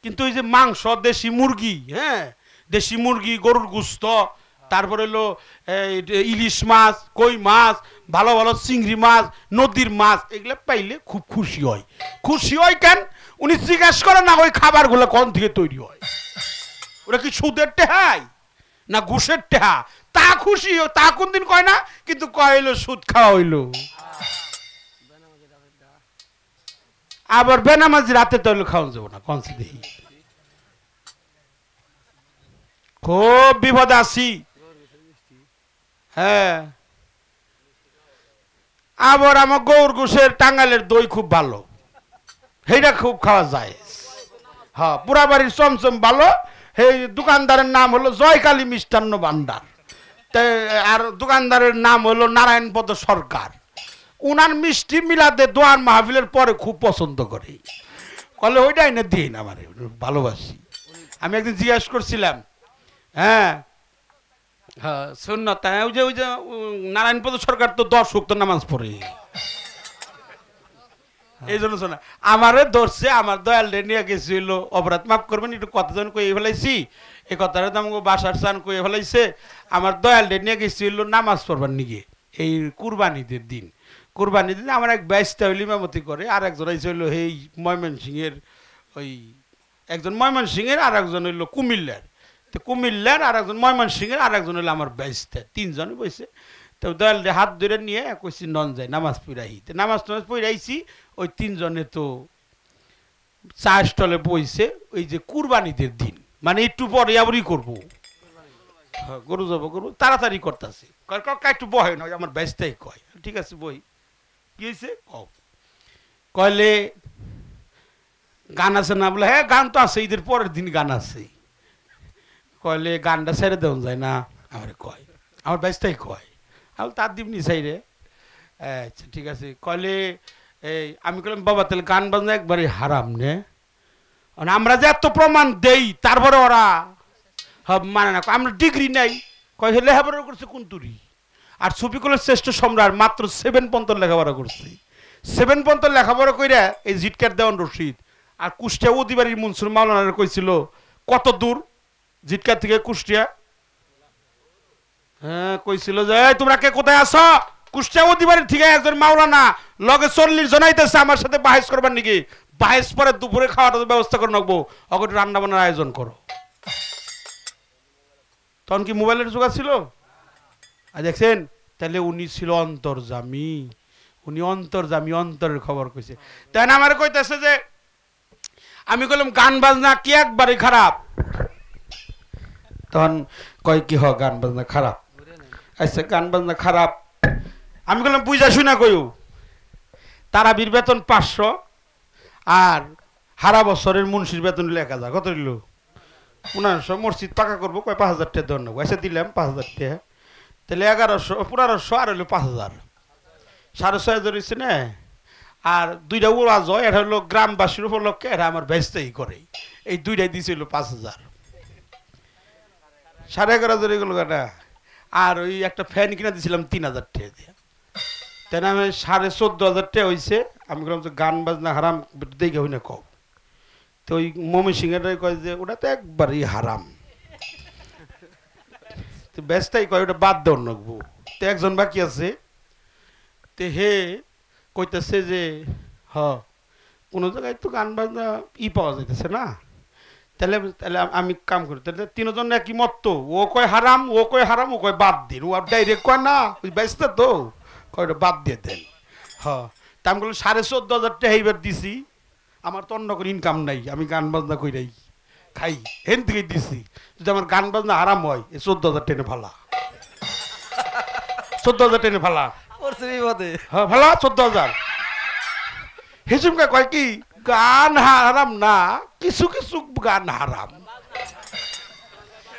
কিন্তু ওই যে মাংস, দেশি মুরগি হ্যাঁ? দেশি মুরগি, গরুর গুস্ত, তারপরে হলো ইলিশ মাছ, কই মাছ, ভালো ভালো চিংড়ি মাছ, নদীর মাছ, এগুলো পাইলে খুব খুশি হয়। খুশি হয় কেন? উনি জিজ্ঞাসা করেন না ওই খাবারগুলো কোন থেকে তৈরি হয়? ওরা কি সুদের টেহাই? না ঘুষের টেহা? তা খুশি তা কোন দিন কয় না? কিন্তু কয় সুদ খাওয়া হইল। আবার বেনামাজি রাতে তো খাওয়া যাব না কনসি দেখি খুব বিপদ আছি। হ্যাঁ। আবার আমার গৌর ঘুষের টাঙ্গালের দই খুব ভালো। সেইটা খুব খাওয়া যায়। হ্যাঁ পুরা বাড়ির চমচম ভালো। সেই দোকানদারের নাম হলো জয়কালী মিষ্টান্ন ভান্ডার। তে, আর দোকানদারের নাম হলো নারায়ণপদ সরকার। উনার মিষ্টি মিলাতে দোয়ার মাহফিলের পরে খুব পছন্দ করে। কলে ওইটাই না দিই না আমার, ভালোবাসি। আমি একদিন জিজ্ঞাসা করছিলাম হ্যাঁ হ্যাঁ সুন্নত হ্যাঁ ওই যে ওই যে নারায়ণপদ সরকার তো দশ উক্ত নামাজ পড়ে। এই জন্য শোনা, আমারে ধরছে, আমার দয়াল নিয়ে গেছিল। অপরাধ মাফ করবেন, একটু কতজন কই ফেলাইছি। এই কথাটা তো আমাকে বাসার চান কই ফেলাইছে। আমার দয়াল নিয়ে গেছিল, নামাজ পড়বার নিগে। এই কুরবানিদের দিন। কুরবানির দিন আমার এক ব্যস্তা হইল ইমামতি করে আর একজন হইল এই ময়মনসিংহের, ওই একজন ময়মনসিংহের আর একজন হইল কুমিল্লার। তো কুমিল্লার আর একজন ময়মনসিংহের আর একজন হইল আমার ব্যস্তা তিনজনই বসে তো দয়াল হাত ধরে নিয়ে কইছি নন যায় নামাজ পড়াই। তো নামাজ টামাজ পড়াইছি ওই তিনজনে তো চা স্টলে বইছে ওই যে কুরবানিদের দিন। মানে একটু পরে আবারই করব। হ্যাঁ, গরু যাব গরু তাড়াতাড়ি করতেছে। একটু বহে না আমার ব্যস্তাই কয়। ঠিক আছে বই। কি হয়েছে কও। গান আছে না? বলে হ্যাঁ গান তো আছে ঈদের পরের দিন গান আছে। কয়লে গানটা ছেড়ে দেওয়া যায় না। আমার কয়। আমার বাইশটাই কয়। আমি তার দিবনি সাইরে। আচ্ছা ঠিক আছে। কয়লে এই, আমি কইলাম, বাবা, তাহলে গান বাজনা একবারে হারাম নে। আমরা যে এত প্রমাণ দেই, তারপরে ওরা মানে না। আমরা ডিগ্রি নাই। কয় লেখাপড়া করছে কুন্তুরি আর ছবিগুলোর শ্রেষ্ঠ সম্রাট মাত্র সেভেন পর্যন্ত লেখাপড়া করছে। সেভেন পর্যন্ত লেখাপড়া কইরা এই জিটকার দেওয়ান রশিদ। আর কুষ্টিয়া অধিবাড়ির মনসুর মাওলানার কইছিল, কত দূর জিটকার থেকে কুষ্টিয়া হ্যাঁ কইছিল যে "এই, তোমরা কে কোথায় আছো? কুষ্টিয়া অধিবাড়ির থেকে একজন মাওলানা লগে চল্লিশ জন আইতেছে আমার সাথে বাহেস করবার নাকি? বাহেস পরে দুপুরে খাওয়াটার ব্যবস্থা করে রাখব। অগর রান্না বান্নার আয়োজন করো। তখন কি মোবাইলের যোগা ছিল আর দেখছেন তাহলে উনি ছিল অন্তর্জামী। উনি অন্তর্জামী অন্তরের খবর কইছে। তাই না আমার কইতেছে যে আমি কইলাম গান বাজনা কি একবারে খারাপ? তখন কয় কি হ গান বাজনা খারাপ? আচ্ছা গান বাজনা খারাপ। আমি বললাম, বুঝা শুনা কইও। তারাবির বেতন পাঁচশো আর হারা বছরের মুন্সির বেতন হলো এক হাজার। কত দিল পনেরোশো মসজিদ পাকা করব, কয় পাঁচ হাজার টাকা দেওয়ার নেব এসে দিলাম পাঁচ হাজার টাকা। তাহলে এগারোশো, পনেরোশো আর হলো পাঁচ হাজার। সাড়ে ছয় হাজার হয়েছে না? আর দুইটা ওয়াজ হয় এটা হলো গ্রামবাসীর উপলক্ষে, এটা আমার ব্যস্তাই করে। এই দুইটাই দিয়েছিল পাঁচ হাজার। সাড়ে এগারো হাজার এগুলো কাটা আর ওই একটা ফ্যান কিনে দিয়েছিলাম তিন হাজার টাকা দিয়ে। তাই আমি সাড়ে চোদ্দ হাজার টাকা হয়েছে আমি বললাম যে গান বাজনা হারাম দেখে হই না কও। তো ওই মমি সিংহের কয় যে ওটা তো একবারই হারাম। তো ব্যস্তাই কয়, ওটা বাদ দেওয়ার নাকবো তো একজন বাকি আছে। তে হে কইতেছে যে, হ, কোনো জায়গায় তো গান বাজনা ই পাওয়া যাইতেছে না। তাহলে তাহলে আমি কাম করি। তাহলে তিনজন একই মত তো ও কয় হারাম ও কয় হারাম ও কয় বাদ দিন ও আর ডাইরেক্ট কয় না ব্যস্ত তো। কয়টা বাদ দিয়ে দেন। হ। তা আমি বললাম সাড়ে চোদ্দ হাজার টাকা এইবার দিছি। আমার তো অন্য কোনো ইনকাম নাই। আমি গান বাজনা কইরাই খাই। হেন থেকে দিছি। যদি আমার গান বাজনা হারাম হয় এই চোদ্দ হাজার টেনে ফালা। চোদ্দ হাজার টেনে বিপদে হ্যাঁ ভালো চোদ্দ হাজার। হিসুমকা কয় কি গান হারাম না, কিছু কিছু গান হারাম।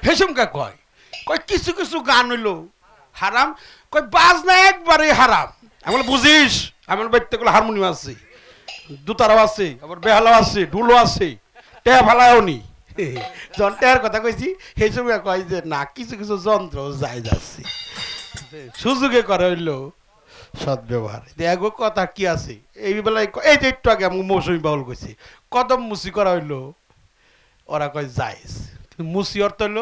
হেসুমকা কয়? কয়, কিছু কিছু গান হইল হারাম, কয়, বাজনা একবারে হারাম। আমি বুঝিস? আমার বাড়িতে গুলো হারমোনিয়াম আছে। দুতারাও আছে, আবার বেহালাও আছে ঢুলো আছে টেয়া ফালাও নি। যখন টেয়ার কথা কইছি হেসুমকা কয় যে, না, কিছু কিছু যন্ত্র যাই যাচ্ছে। সুযোগে করে হইল সদ্ব্যবহার। দেখো কথা কি আছে? এই বেলায় এই যে একটু আগে আমি মৌসুমি বাউল কইছি কদম মুসি করা হইল ওরা কয় কিন্তু মুসি অর্থ হইল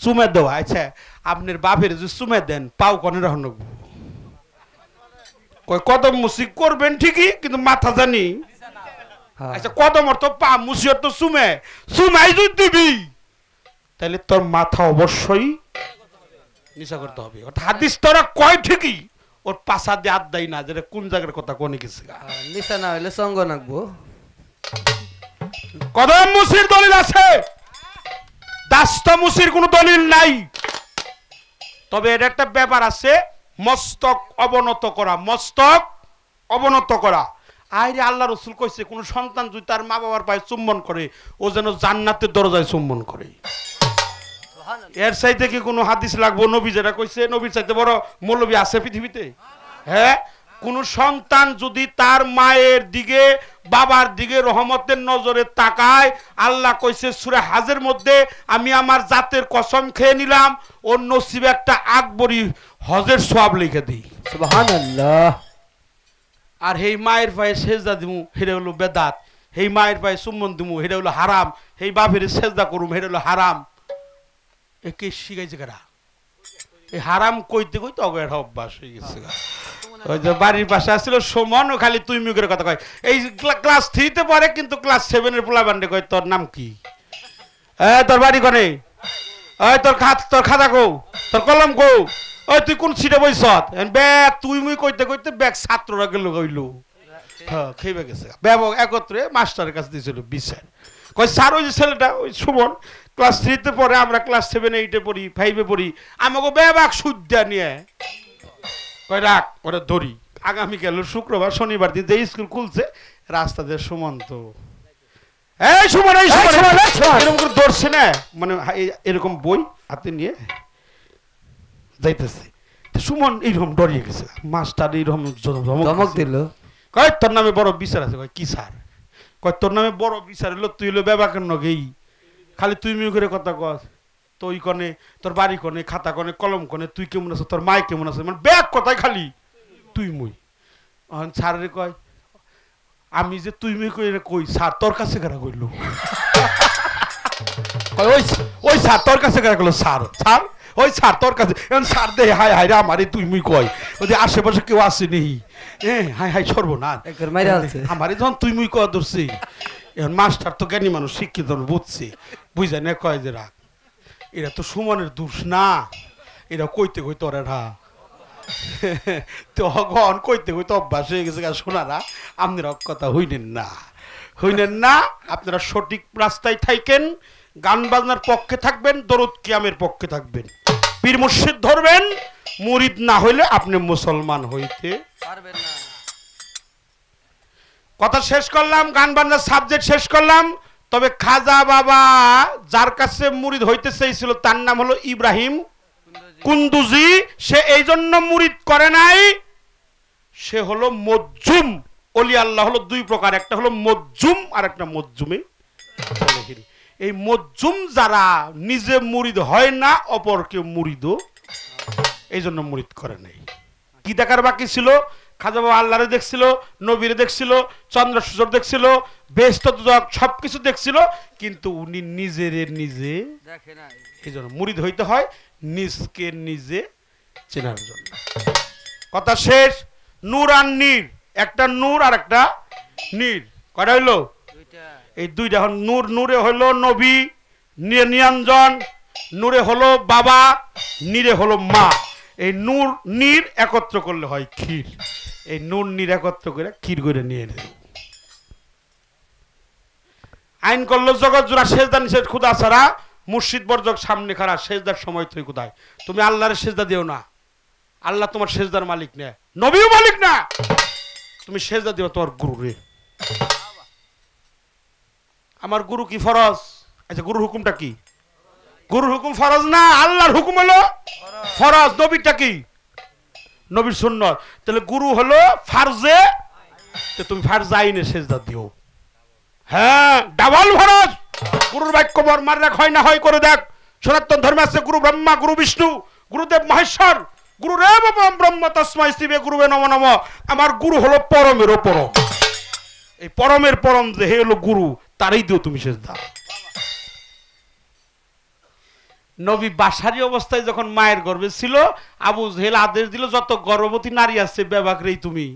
চুমে দেওয়া। আচ্ছা আপনার বাপের যে চুমে দেন পাও কনে রহন কয় কদম মুসি করবেন ঠিকই কিন্তু মাথা জানি। হ্যাঁ। আচ্ছা কদম অর্থ পা মুসি অর্থ চুমে। চুমাই যদি দিবি তাহলে তোর মাথা অবশ্যই নিশা করতে হবে। অর্থাৎ হাদিস তোরা কয় ঠিকই? ওর পাশা দিয়ে আদ দেয় না যেটা কোন জায়গার কথা কোনে গেছে নিশা না হইলে সঙ্গ নাকবো। কদম মুসির দলিল আছে। দাস্তা মুসির কোনো দলিল নাই। তবে এটা একটা ব্যাপার আছে মস্তক অবনত করা মস্তক অবনত করা। আইরে আল্লাহ রসুল কইছে কোন সন্তান যদি তার মা বাবার পায়ে চুম্বন করে ও যেন জান্নাতের দরজায় চুম্বন করে। এর চাইতে কি কোনো হাদিস লাগবো? নবী যেটা কইছে নবীর চাইতে বড় মৌলবী আছে পৃথিবীতে? হ্যাঁ? কোন সন্তান যদি তার মায়ের দিকে বাবার দিকে রহমতের নজরে তাকায় আল্লাহ কইছে সুরে হাজের মধ্যে আমি আমার জাতের কসম খেয়ে নিলাম ওর নসিবে একটা আকবরী হজের সব লিখে দিই। সুবহানাল্লাহ। আর সেই মায়ের পায়ে সেজদা দিমু হেরে হলো বেদাত। সেই মায়ের পায়ে সুমন দিমু হেরে হলো হারাম। সেই বাপের সেজদা করুম হেরে হলো হারাম। এ কে শিখাইছে কারা? এই হারাম কইতে কইতে অগের অভ্যাস হয়ে গেছে। ওই যে বাড়ির পাশে আসছিল সমান ও খালি তুই মুখের কথা কয়। এই ক্লাস থ্রিতে পড়ে কিন্তু ক্লাস সেভেনের পোলা বান্ডে কয় তোর নাম কি? এ তোর বাড়ি কনে? ওই তোর খাত তোর খাতা কো তোর কলম কো ওই তুই কোন সিটে বইছ ব্যাগ তুই মুই কইতে কইতে ব্যাগ ছাত্ররা গেল কইলো। হ্যাঁ খেয়ে গেছে ব্যাগ একত্রে মাস্টারের কাছে দিয়েছিল বিচার কই স্যার ওই যে ছেলেটা ওই সুমন ক্লাস থ্রিতে পড়ে আমরা ক্লাস সেভেন এইটে পড়ি ফাইভে পড়ি। আমাকে ব্যাগ সুদ্যা নিয়ে। কই রাখ ওরা ধরি। আগামীকাল শুক্রবার শনিবার দিন যে স্কুল খুলছে রাস্তা দিয়ে সুমন্ত। এই সুমন এই সুমন। এরকম করে ধরছে না? মানে এরকম বই হাতে নিয়ে যাইতেছে। সুমন এইরকম ডরিয়ে গেছে। মাস্টার এইরকম ধমক দিল। কয় তোর নামে বড় বিচার আছে। কয় কি স্যার? কয় তোর নামে বড় বিচার এলো তুই হলো বেবাকের নগেই। খালি তুই মিউ করে কথা কস তুই কনে তোর বাড়ি কনে খাতা কনে কলম কনে তুই কেমন আছো তোর মাই কেমন আছে মানে ব্যাগ কথাই খালি? তুই মুই। এখন স্যারের কয় আমি যে তুই মুই কই কই স্যার তোর কাছে কারা কইলো। ওই ওই স্যার তোর কাছে কারা কইলো স্যার স্যার ওই স্যার তোর কাছে এখন স্যার দে হাই হাই রে আমারে তুই মুই কয় ওই যে আশেপাশে কেউ আসে নেই এ হাই হাই সর্বনাশ। আমারে যখন তুই মুই কয় ধরছি এখন মাস্টার তো জ্ঞানী মানুষ, শিক্ষিত বুঝছে। বুঝা না কয় যে এটা তো সুমনের দোষ না। এটা কইতে কইতে ওরা রা। তো গন কইতে কইতে অভ্যাস হয়ে গেছে শোনারা, আপনারা কথা হইলেন না। হইলেন না, আপনারা সঠিক রাস্তায় থাকেন গান বাজনার পক্ষে থাকবেন, দরুদ কিয়ামের পক্ষে থাকবেন। পীর মুর্শিদ ধরবেন, মুরিদ না হইলে আপনি মুসলমান হইতে পারবেন না। কথা শেষ করলাম, গান বাজনার সাবজেক্ট শেষ করলাম। তবে খাজা বাবা যার কাছে মুরিদ হইতে চেয়েছিল, তার নাম হলো ইব্রাহিম। কুন্দুজি, সে এই জন্য মুরিদ করে নাই, সে হলো মজ্জুম। অলি আল্লাহ হলো দুই প্রকার, একটা হলো মজ্জুম আর একটা মজ্জুমে। এই মজ্জুম যারা নিজে মুরিদ হয় না, অপরকে মুরিদও এই জন্য মুরিদ করে নাই। কি দেখার বাকি ছিল? খাজা বাবা আল্লাহরে দেখছিল নবীরে দেখছিল চন্দ্র সূর্য দেখছিল বেস্ত সব কিছু দেখছিল কিন্তু উনি নিজের নিজে এই জন্য মুরিদ হইতে হয় নিজকে নিজে চেনার জন্য। কথা শেষ নূর আর নীর একটা নূর আর একটা নীর। কয়টা হইল? এই দুইটা এখন নূর নূরে হলো নবী নিরঞ্জন নূরে হলো বাবা নীরে হলো মা। এই নূর, নীর একত্র করলে হয় ক্ষীর। এই নূর, নীর একত্র করে ক্ষীর করে নিয়ে নেব। আইন করল জগৎ জোড়া সেজদা নিষেধ খুদা ছাড়া, মুর্শিদ বর্জক সামনে খারা সেজদার সময় তুই কোথায়? তুমি আল্লাহর সেজদা দিও না। আল্লাহ তোমার সেজদার মালিক না। নবীও মালিক না। তুমি সেজদা দিও তোমার গুরুরে। আমার গুরু কি ফরজ? আচ্ছা গুরুর হুকুমটা কি? গুরুর হুকুম ফরজ না, আল্লাহর হুকুম হলো ফরজ। নবীরটা কি? নবীর সুন্নত। তাহলে গুরু হলো ফারজে তুমি ফারজ আইনে সেজদা দিও। হ্যাঁ ডাবল ফরজ। গুরুর বাক্য বর মার রাখ, হয় না হয় করে দেখ। সনাতন ধর্মে আছে গুরু ব্রহ্মা, গুরু বিষ্ণু, গুরুদেব মহেশ্বর। গুরু রেব ব্রহ্ম তসময় শিবে গুরুবে নম নম। আমার গুরু হলো পরমের পরম এই পরমের পরম যে হে হলো গুরু, তারই দিও তুমি শেষ দাও নবী বাসারি অবস্থায় যখন মায়ের গর্ভে ছিল আবু জেহেল আদেশ দিল যত গর্ভবতী নারী আছে বেবাকরেই তুমি।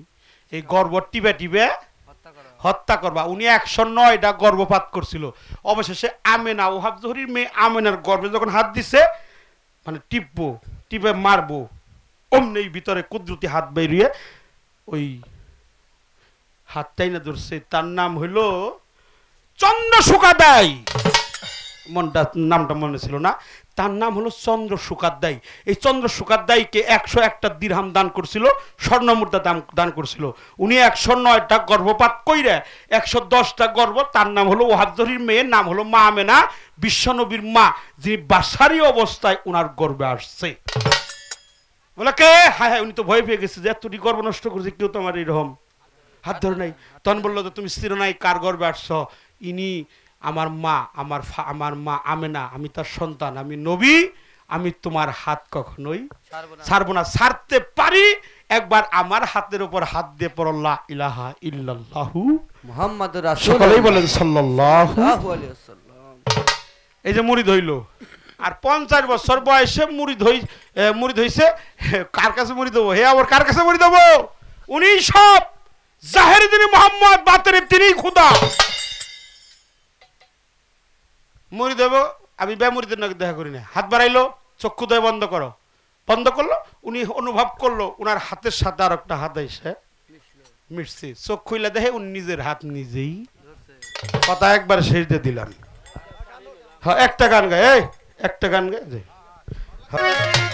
এই গর্ভ টিবে টিবে হত্যা হত্যা করবা। উনি একশো নয়টা গর্ভপাত করছিল। অবশেষে আমেনা ওহাব জহরির মেয়ে আমেনার গর্ভে যখন হাত দিছে মানে টিপবো টিপে মারবো অমনি ভিতরে কুদরতি হাত বেরিয়ে ওই হাতটাই না ধরছে। তার নাম হইল চন্দ্র সুকাদাই মনটা, নামটা মনে ছিল না। তার নাম হলো চন্দ্র সুকাদ্দাই এই চন্দ্র সুকাদ্দাইকে একশো একটা দিরহাম দান করছিল স্বর্ণ মুদ্রা দান দান করছিল। উনি একশো নয়টা গর্ভপাত কইরা একশো দশটা গর্ভ, তার নাম হলো ওহাবজরির মেয়ের নাম হলো মা আমেনা বিশ্বনবীর মা, যিনি বাসারি অবস্থায় ওনার গর্বে আসছে। বলে কে? হায় হায়, উনি তো ভয় পেয়ে গেছে যে এতটি গর্ব নষ্ট করছে, কেউ তোমার এরকম হাত ধরে নাই। তখন বলল যে, তুমি স্থির নাই, কার গর্বে আসছ? ইনি আমার মা আমার আমার মা আমেনা আমি তার সন্তান আমি নবী আমি তোমার হাত কখনোই ছাড়বো না। ছাড়তে পারি। একবার আমার হাতের উপর হাত দিয়ে পড়ল্লা ইলাহা ইল্লাল্লাহু। মোহাম্মদ বলেন সাল্লাল্লাহু। সাল্লাল্লাহু আলাইহি ওয়াসাল্লাম। এই যে মুড়ি ধইল। আর পঞ্চাশ বছর বয়সে মুড়ি ধই মুড়ি ধইছে কার কাছে মুড়ি দেবো হে আবার কার কাছে মুড়ি দেবো উনি সব জাহের তিনি মোহাম্মদ বাতের তিনি খুদা। মুড়ি দেবো, আমি বে মুড়িদের নাকি দেখা করি না হাত বাড়াইলো, চক্ষু দয় বন্ধ করো। বন্ধ করল, উনি অনুভব করল, উনার হাতের সাথে আর একটা হাত এসে মিশছে। চোখ খুইলে দেখে উনি নিজের হাত নিজেই কথা একবার শেষ দিয়ে দিলাম। হ্যাঁ একটা গান গায়, এই, একটা গান গায় যে। হ্যাঁ।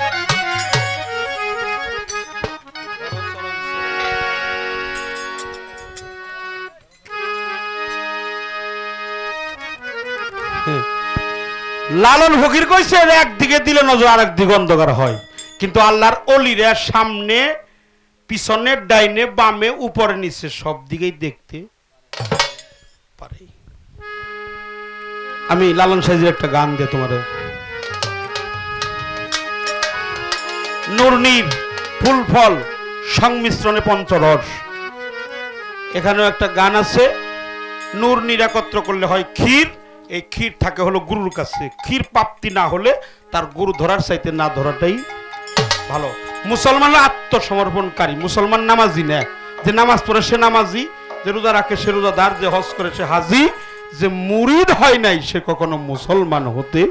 লালন ফকির কইছে একদিকে দিলে নজর আরেক দিকে অন্ধকার হয়। কিন্তু আল্লাহর অলিরা সামনে, পিছনে, ডাইনে, বামে, উপরে, নিচে সব দিকেই দেখতে পারে। আমি লালন সাইজের একটা গান দিয়ে তোমার নুরনির ফুল ফল সংমিশ্রণে পঞ্চরস। এখানেও একটা গান আছে নূর নিরাকত্র করলে হয় ক্ষীর এই ক্ষীর থাকে হলো গুরুর কাছে। ক্ষীর প্রাপ্তি না হলে তার গুরু ধরার চাইতে না ধরাটাই ভালো। মুসলমান আত্মসমর্পণকারী মুসলমান নামাজি না। যে নামাজ পড়ে সে নামাজি যে রোজা রাখে সে রোজাদার যে হজ করে সে হাজি যে মুরিদ হয় নাই সে কখনো মুসলমান হতে।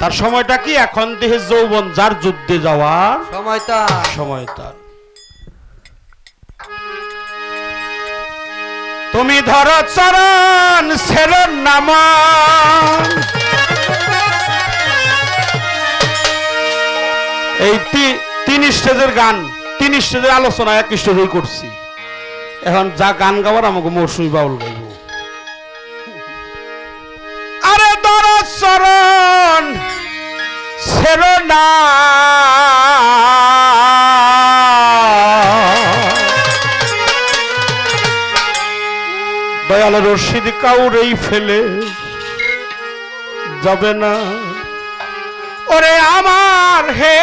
তার সময়টা কি? এখন দেহে যৌবন যার যুদ্ধে যাওয়ার সময়টা। সময় তার। তুমি ধর চরণ সের নাম এই তিন স্টেজের গান, তিন স্টেজের আলোচনা এক স্টেজেই করছি। এখন যা গান গাওয়ার আমাকে মৌসুমি বাউল গাইব। আরে ধর চরণ সের দয়াল রশিদ কাউরেই ফেলে যাবে না। ওরে আমার হে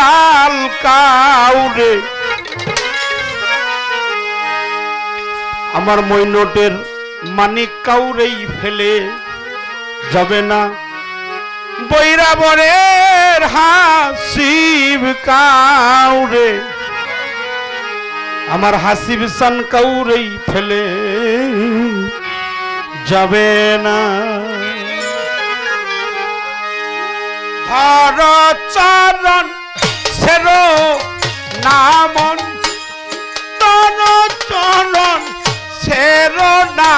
লাল কাউরে, আমার মৈনটের মানিক কাউরেই ফেলে যাবে না। বৈরাবরের হাসিব কাউরে আমার হাসিব সান কাউরেই ফেলে যাবে না। ধর চরণ সেরো নামন তন চরণ সেরো না।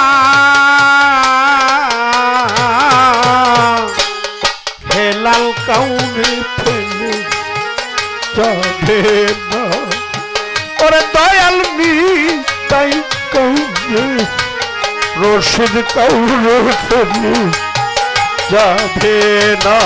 ফেলে যাবে না। মি তাই কৌরে রশিদ কৌর যাবে না।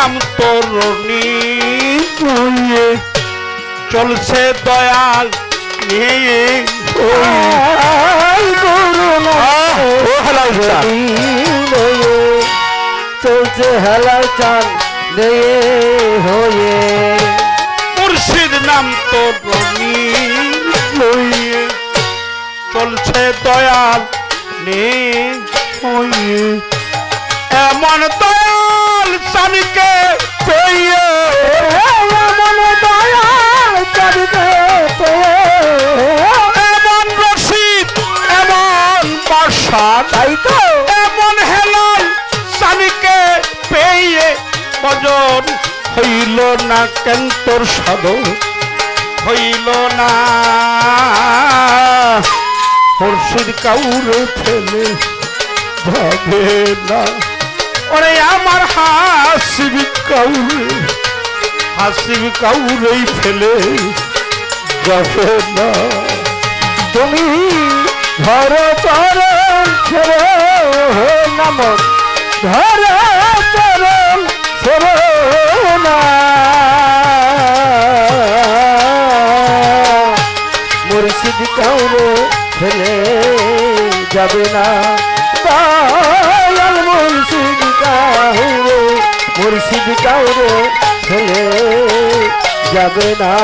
নাম তরুণী চলছে দয়াল নিয়ে ও হালাল চাল। চলছে হয়ে। মুর্শিদ নাম তরুণী লইয়ে চলছে দয়াল নিয়ে এমন দয়াল সানিকে পেয়ে। এমন দয়াল চারিতে এমন রশিদ এমন বর্ষা তাই তো? এমন হেলাল স্বামীকে পেয়ে কজন হইল না কেন তোর সাধন হইল না। হর্ষির কাউরে ফেলে যাবে না। ওরে আমার হাসিব কাউরে হাসিব কাউরেই ফেলে যাবে না। তুমি ঘর চরণ ছেড়ে নাম ঘর চরণ ছেড়ে না। মুর্শিদ কাউরে ফেলে যাবে না। মুর্শিদ কাউরে ফেলে যাবে না।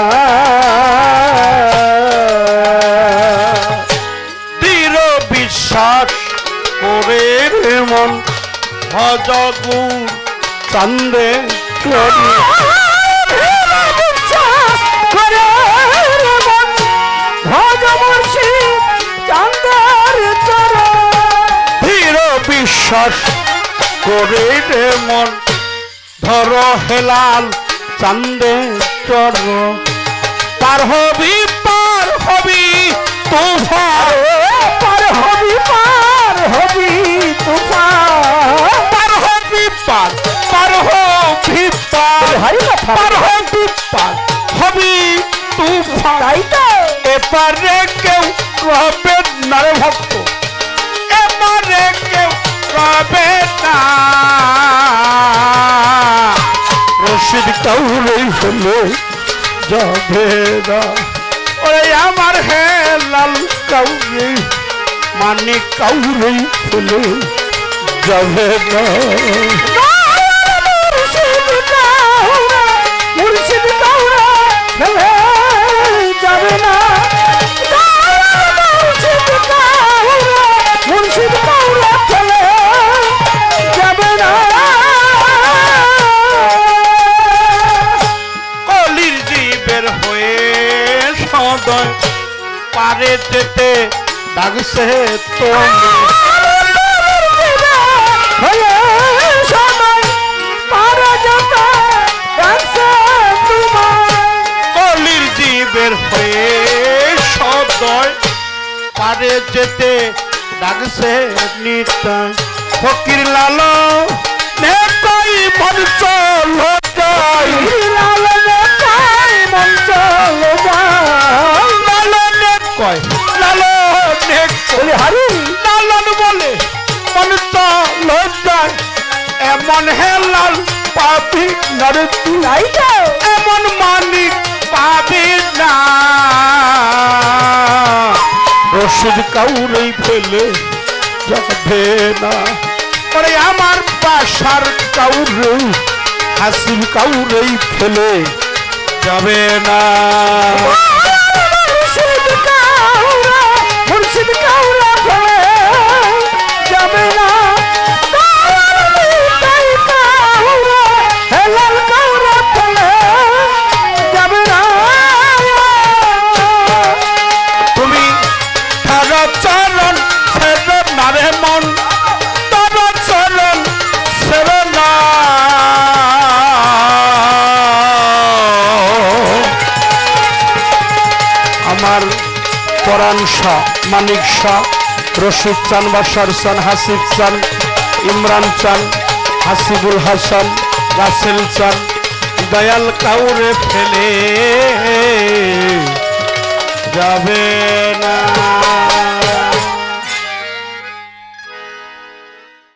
দৃঢ় বিশ্বাস করে মন ভজগুর চান্দে ধীর বিশ্বাস করে মন ধর হেলাল চান্দে চর। পার হবি পার হবি তুফান পার হবি পার হবি তুফান পার হবি পার পার হবি পার। পার হবি পার হবি তুফান তাই তো এপারে কেউ রবে না রে ভক্ত। এপারে কেউ রবে না। রশিদ কাউরে হলো যাবে না। ওরে আমার হে লাল কাউরে মানে কাউরে হলো যাবে না। পারে যেতে ডাকছে তো হলে সবাই পারা যেতে ডাকছে তোমায়। কলির জীবের হয়ে সদয় পারে যেতে ডাকছে নিতাই। ফকির লাল নেতাই মঞ্চ যায় লালন এমন হেলাল পাবি নরে তুই তাই তো এমন মালিক পাবি না। রশিদ কাউরেই ফেলে না। পরে আমার বাসার কাউরে হাসিব কাউরেই ফেলে যাবে না। পরাণ শাহ, মানিক শাহ, রশিদ চান বাসার চান, হাসিব চান, ইমরান চান, হাসিবুল হাসান রাসেল চান, দয়াল কাউরে ফেলে যাবে না।